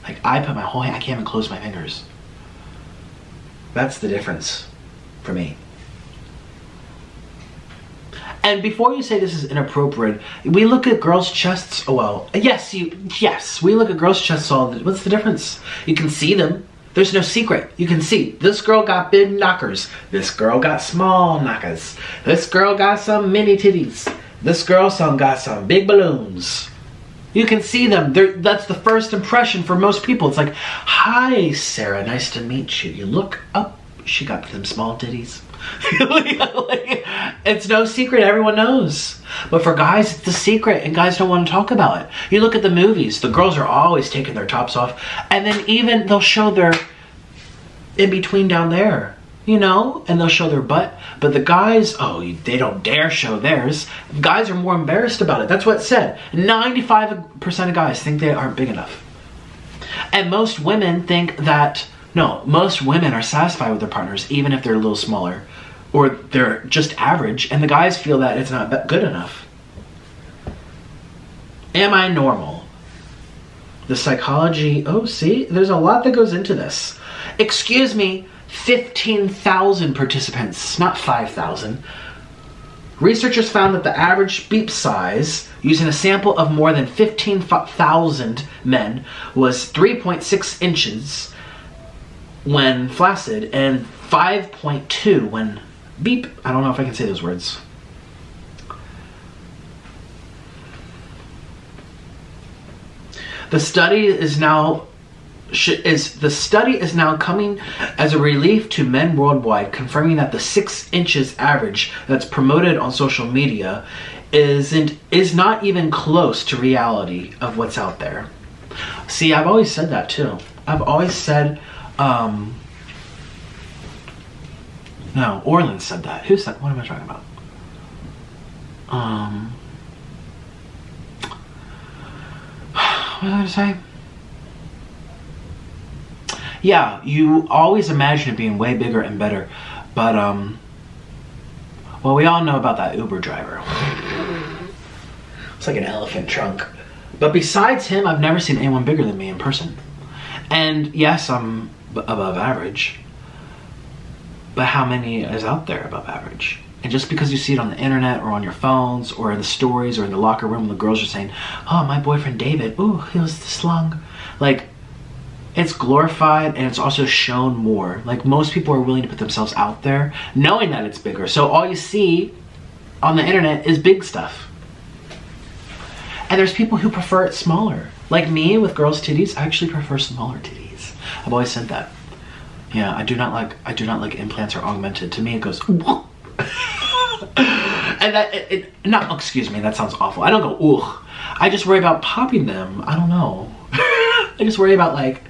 Like I put my whole hand. I can't even close my fingers. That's the difference for me. And before you say this is inappropriate, we look at girls' chests. Oh well, yes, you yes, we look at girls' chests all. The, time. what's the difference? You can see them. There's no secret. You can see this girl got big knockers. This girl got small knockers. This girl got some mini titties. This girl some got some big balloons. You can see them. They're, that's the first impression for most people. It's like, hi, Sarah, nice to meet you. You look up, she got them small titties. it's no secret, everyone knows. But for guys, it's the secret, and guys don't want to talk about it. You look at the movies, the girls are always taking their tops off, and then even they'll show their in between down there you know, and they'll show their butt. But the guys, oh, they don't dare show theirs. Guys are more embarrassed about it. That's what it said. 95% of guys think they aren't big enough. And most women think that, no, most women are satisfied with their partners, even if they're a little smaller or they're just average, and the guys feel that it's not good enough. Am I normal? The psychology, oh, see, there's a lot that goes into this. Excuse me, 15,000 participants, not 5,000. Researchers found that the average beep size, using a sample of more than 15,000 men, was 3.6 inches when flaccid and 5.2 when beep. I don't know if I can say those words. The study is now is the study is now coming as a relief to men worldwide, confirming that the six inches average that's promoted on social media isn't is not even close to reality of what's out there. See, I've always said that too. I've always said, um, no, Orlin said that. Who said? What am I talking about? Um, what was I gonna say? yeah, you always imagine it being way bigger and better, but um, well, we all know about that Uber driver. it's like an elephant trunk. But besides him, I've never seen anyone bigger than me in person. And yes, I'm above average. But how many is out there above average? And just because you see it on the internet or on your phones or in the stories or in the locker room, the girls are saying, "Oh, my boyfriend David, ooh, he was this long," like it's glorified and it's also shown more. Like most people are willing to put themselves out there knowing that it's bigger. So all you see on the internet is big stuff. And there's people who prefer it smaller. Like me with girls' titties, I actually prefer smaller titties. I've always said that. Yeah, I do not like I do not like implants or augmented. To me it goes and that it, it not excuse me, that sounds awful. I don't go ugh. I just worry about popping them. I don't know. I just worry about like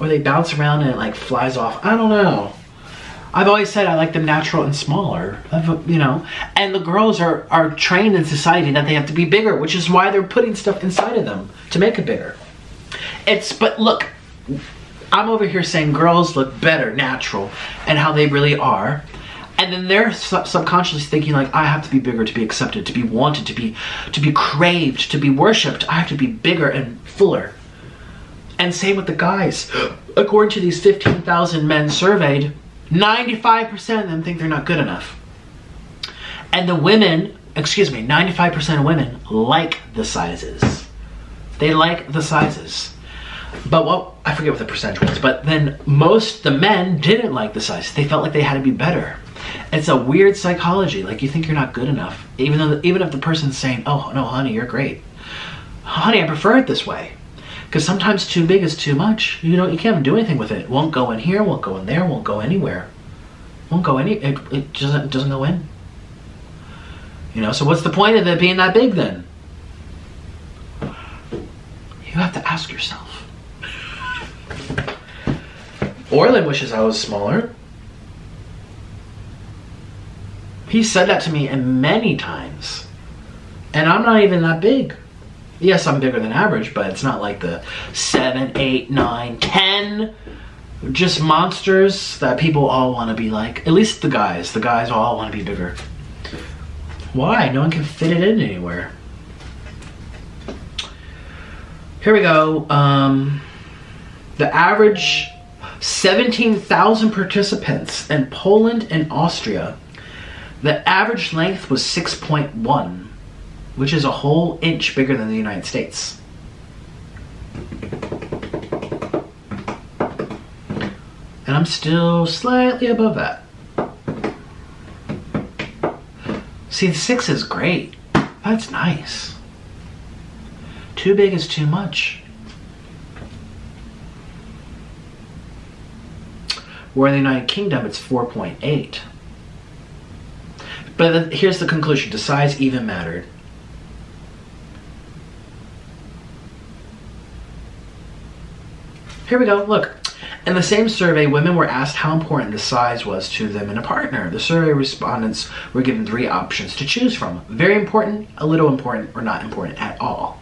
or they bounce around and it like flies off. I don't know. I've always said I like them natural and smaller, I've, you know. And the girls are are trained in society that they have to be bigger, which is why they're putting stuff inside of them to make it bigger. It's but look, I'm over here saying girls look better natural and how they really are. And then they're sub- subconsciously thinking like I have to be bigger to be accepted, to be wanted, to be to be craved, to be worshipped. I have to be bigger and fuller. And same with the guys. According to these 15,000 men surveyed, 95% of them think they're not good enough. And the women, excuse me, 95% of women like the sizes. They like the sizes. But what, I forget what the percentage was, but then most, the men didn't like the size. They felt like they had to be better. It's a weird psychology. Like you think you're not good enough. Even though, even if the person's saying, oh no, honey, you're great. Honey, I prefer it this way. Because sometimes too big is too much. You know, you can't do anything with it. It won't go in here, won't go in there, won't go anywhere. Won't go any, it, it doesn't, doesn't go in. You know, so what's the point of it being that big then? You have to ask yourself. Orlin wishes I was smaller. He said that to me many times. And I'm not even that big. Yes, I'm bigger than average, but it's not like the seven, eight, nine, ten, just monsters that people all want to be like. At least the guys. The guys all want to be bigger. Why? No one can fit it in anywhere. Here we go. Um, the average 17,000 participants in Poland and Austria. The average length was 6.1, which is a whole inch bigger than the United States. And I'm still slightly above that. See, the six is great. That's nice. Too big is too much. Where in the United Kingdom, it's 4.8. But here's the conclusion. Does size even mattered? Here we go. Look. In the same survey, women were asked how important the size was to them in a partner. The survey respondents were given three options to choose from. Very important, a little important, or not important at all.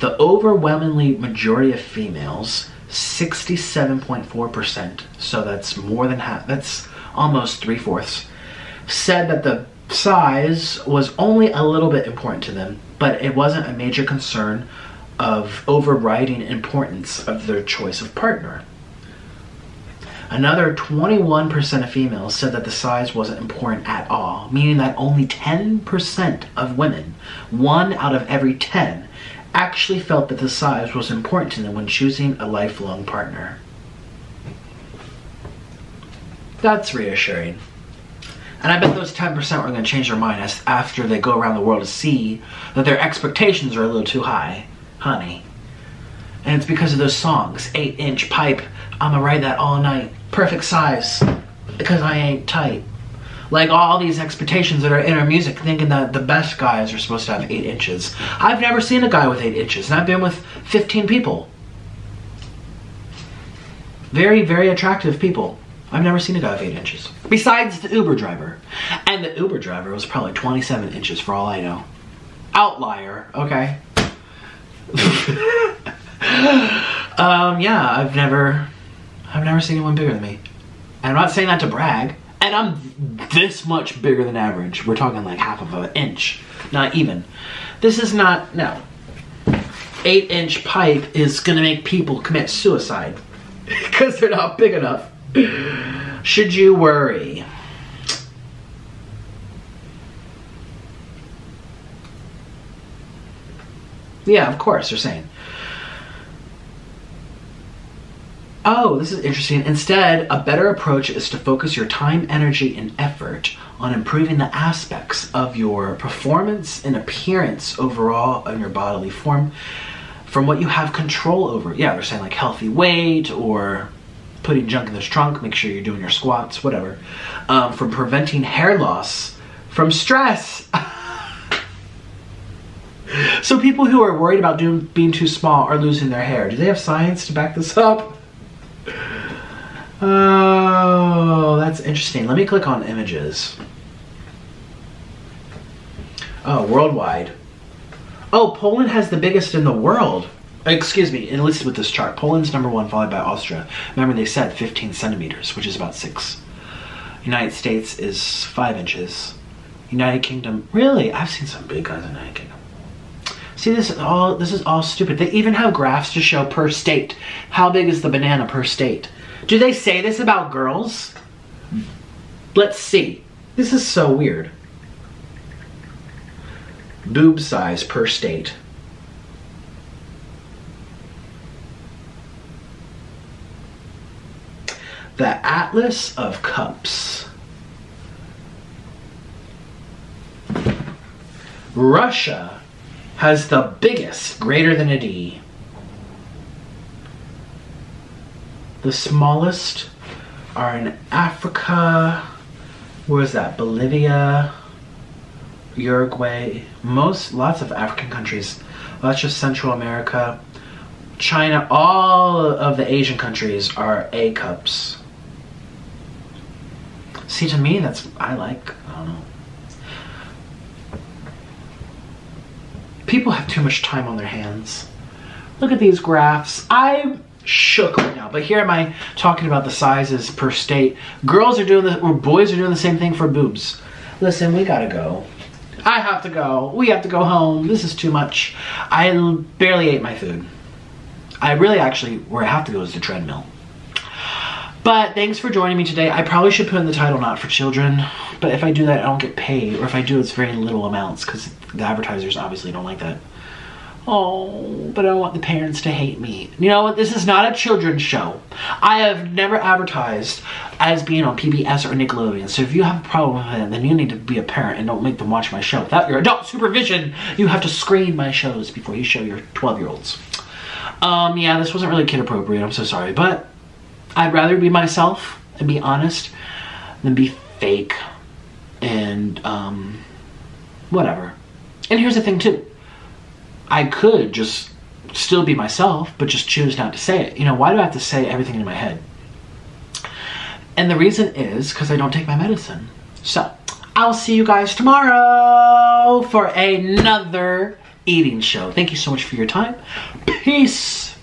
The overwhelmingly majority of females, 67.4%, so that's more than half, that's almost three fourths, said that the size was only a little bit important to them, but it wasn't a major concern of overriding importance of their choice of partner. Another 21% of females said that the size wasn't important at all, meaning that only 10% of women, one out of every 10, actually felt that the size was important to them when choosing a lifelong partner. That's reassuring. And I bet those 10% are going to change their mind after they go around the world to see that their expectations are a little too high. Honey. And it's because of those songs. 8 inch pipe. I'ma ride that all night. Perfect size. Because I ain't tight. Like all these expectations that are in our music, thinking that the best guys are supposed to have 8 inches. I've never seen a guy with 8 inches, and I've been with 15 people. Very, very attractive people. I've never seen a guy with 8 inches. Besides the Uber driver. And the Uber driver was probably 27 inches for all I know. Outlier, okay. um, yeah, I've never, I've never seen anyone bigger than me. And I'm not saying that to brag. And I'm this much bigger than average. We're talking like half of an inch, not even. This is not, no. Eight inch pipe is gonna make people commit suicide because they're not big enough. Should you worry? Yeah, of course, they're saying. Oh, this is interesting. Instead, a better approach is to focus your time, energy, and effort on improving the aspects of your performance and appearance overall in your bodily form from what you have control over. Yeah, they're saying like healthy weight or putting junk in this trunk, make sure you're doing your squats, whatever. Um, from preventing hair loss from stress. so people who are worried about doing, being too small are losing their hair. Do they have science to back this up? Oh, that's interesting. Let me click on images. Oh, worldwide. Oh, Poland has the biggest in the world. Excuse me, at least with this chart. Poland's number one, followed by Austria. Remember, they said 15 centimeters, which is about six. United States is five inches. United Kingdom, really? I've seen some big guys in United Kingdom. See, this is all this is all stupid. They even have graphs to show per state. How big is the banana per state? Do they say this about girls? Let's see. This is so weird. Boob size per state. The Atlas of Cups. Russia has the biggest, greater than a D. The smallest are in Africa. Where is that? Bolivia, Uruguay, most, lots of African countries. That's just Central America. China, all of the Asian countries are A cups. See, to me, that's, I like, I don't know. People have too much time on their hands. Look at these graphs. I'm shook right now. But here am I talking about the sizes per state. Girls are doing the, or boys are doing the same thing for boobs. Listen, we gotta go. I have to go. We have to go home. This is too much. I barely ate my food. I really actually, where I have to go is the treadmill. But thanks for joining me today. I probably should put in the title not for children, but if I do that, I don't get paid. Or if I do, it's very little amounts because the advertisers obviously don't like that. Oh, but I don't want the parents to hate me. You know what? This is not a children's show. I have never advertised as being on PBS or Nickelodeon. So if you have a problem with it, then you need to be a parent and don't make them watch my show. Without your adult supervision, you have to screen my shows before you show your 12 year olds. Um, yeah, this wasn't really kid appropriate. I'm so sorry. But I'd rather be myself and be honest than be fake and um, whatever. And here's the thing, too. I could just still be myself, but just choose not to say it. You know, why do I have to say everything in my head? And the reason is because I don't take my medicine. So, I'll see you guys tomorrow for another eating show. Thank you so much for your time. Peace.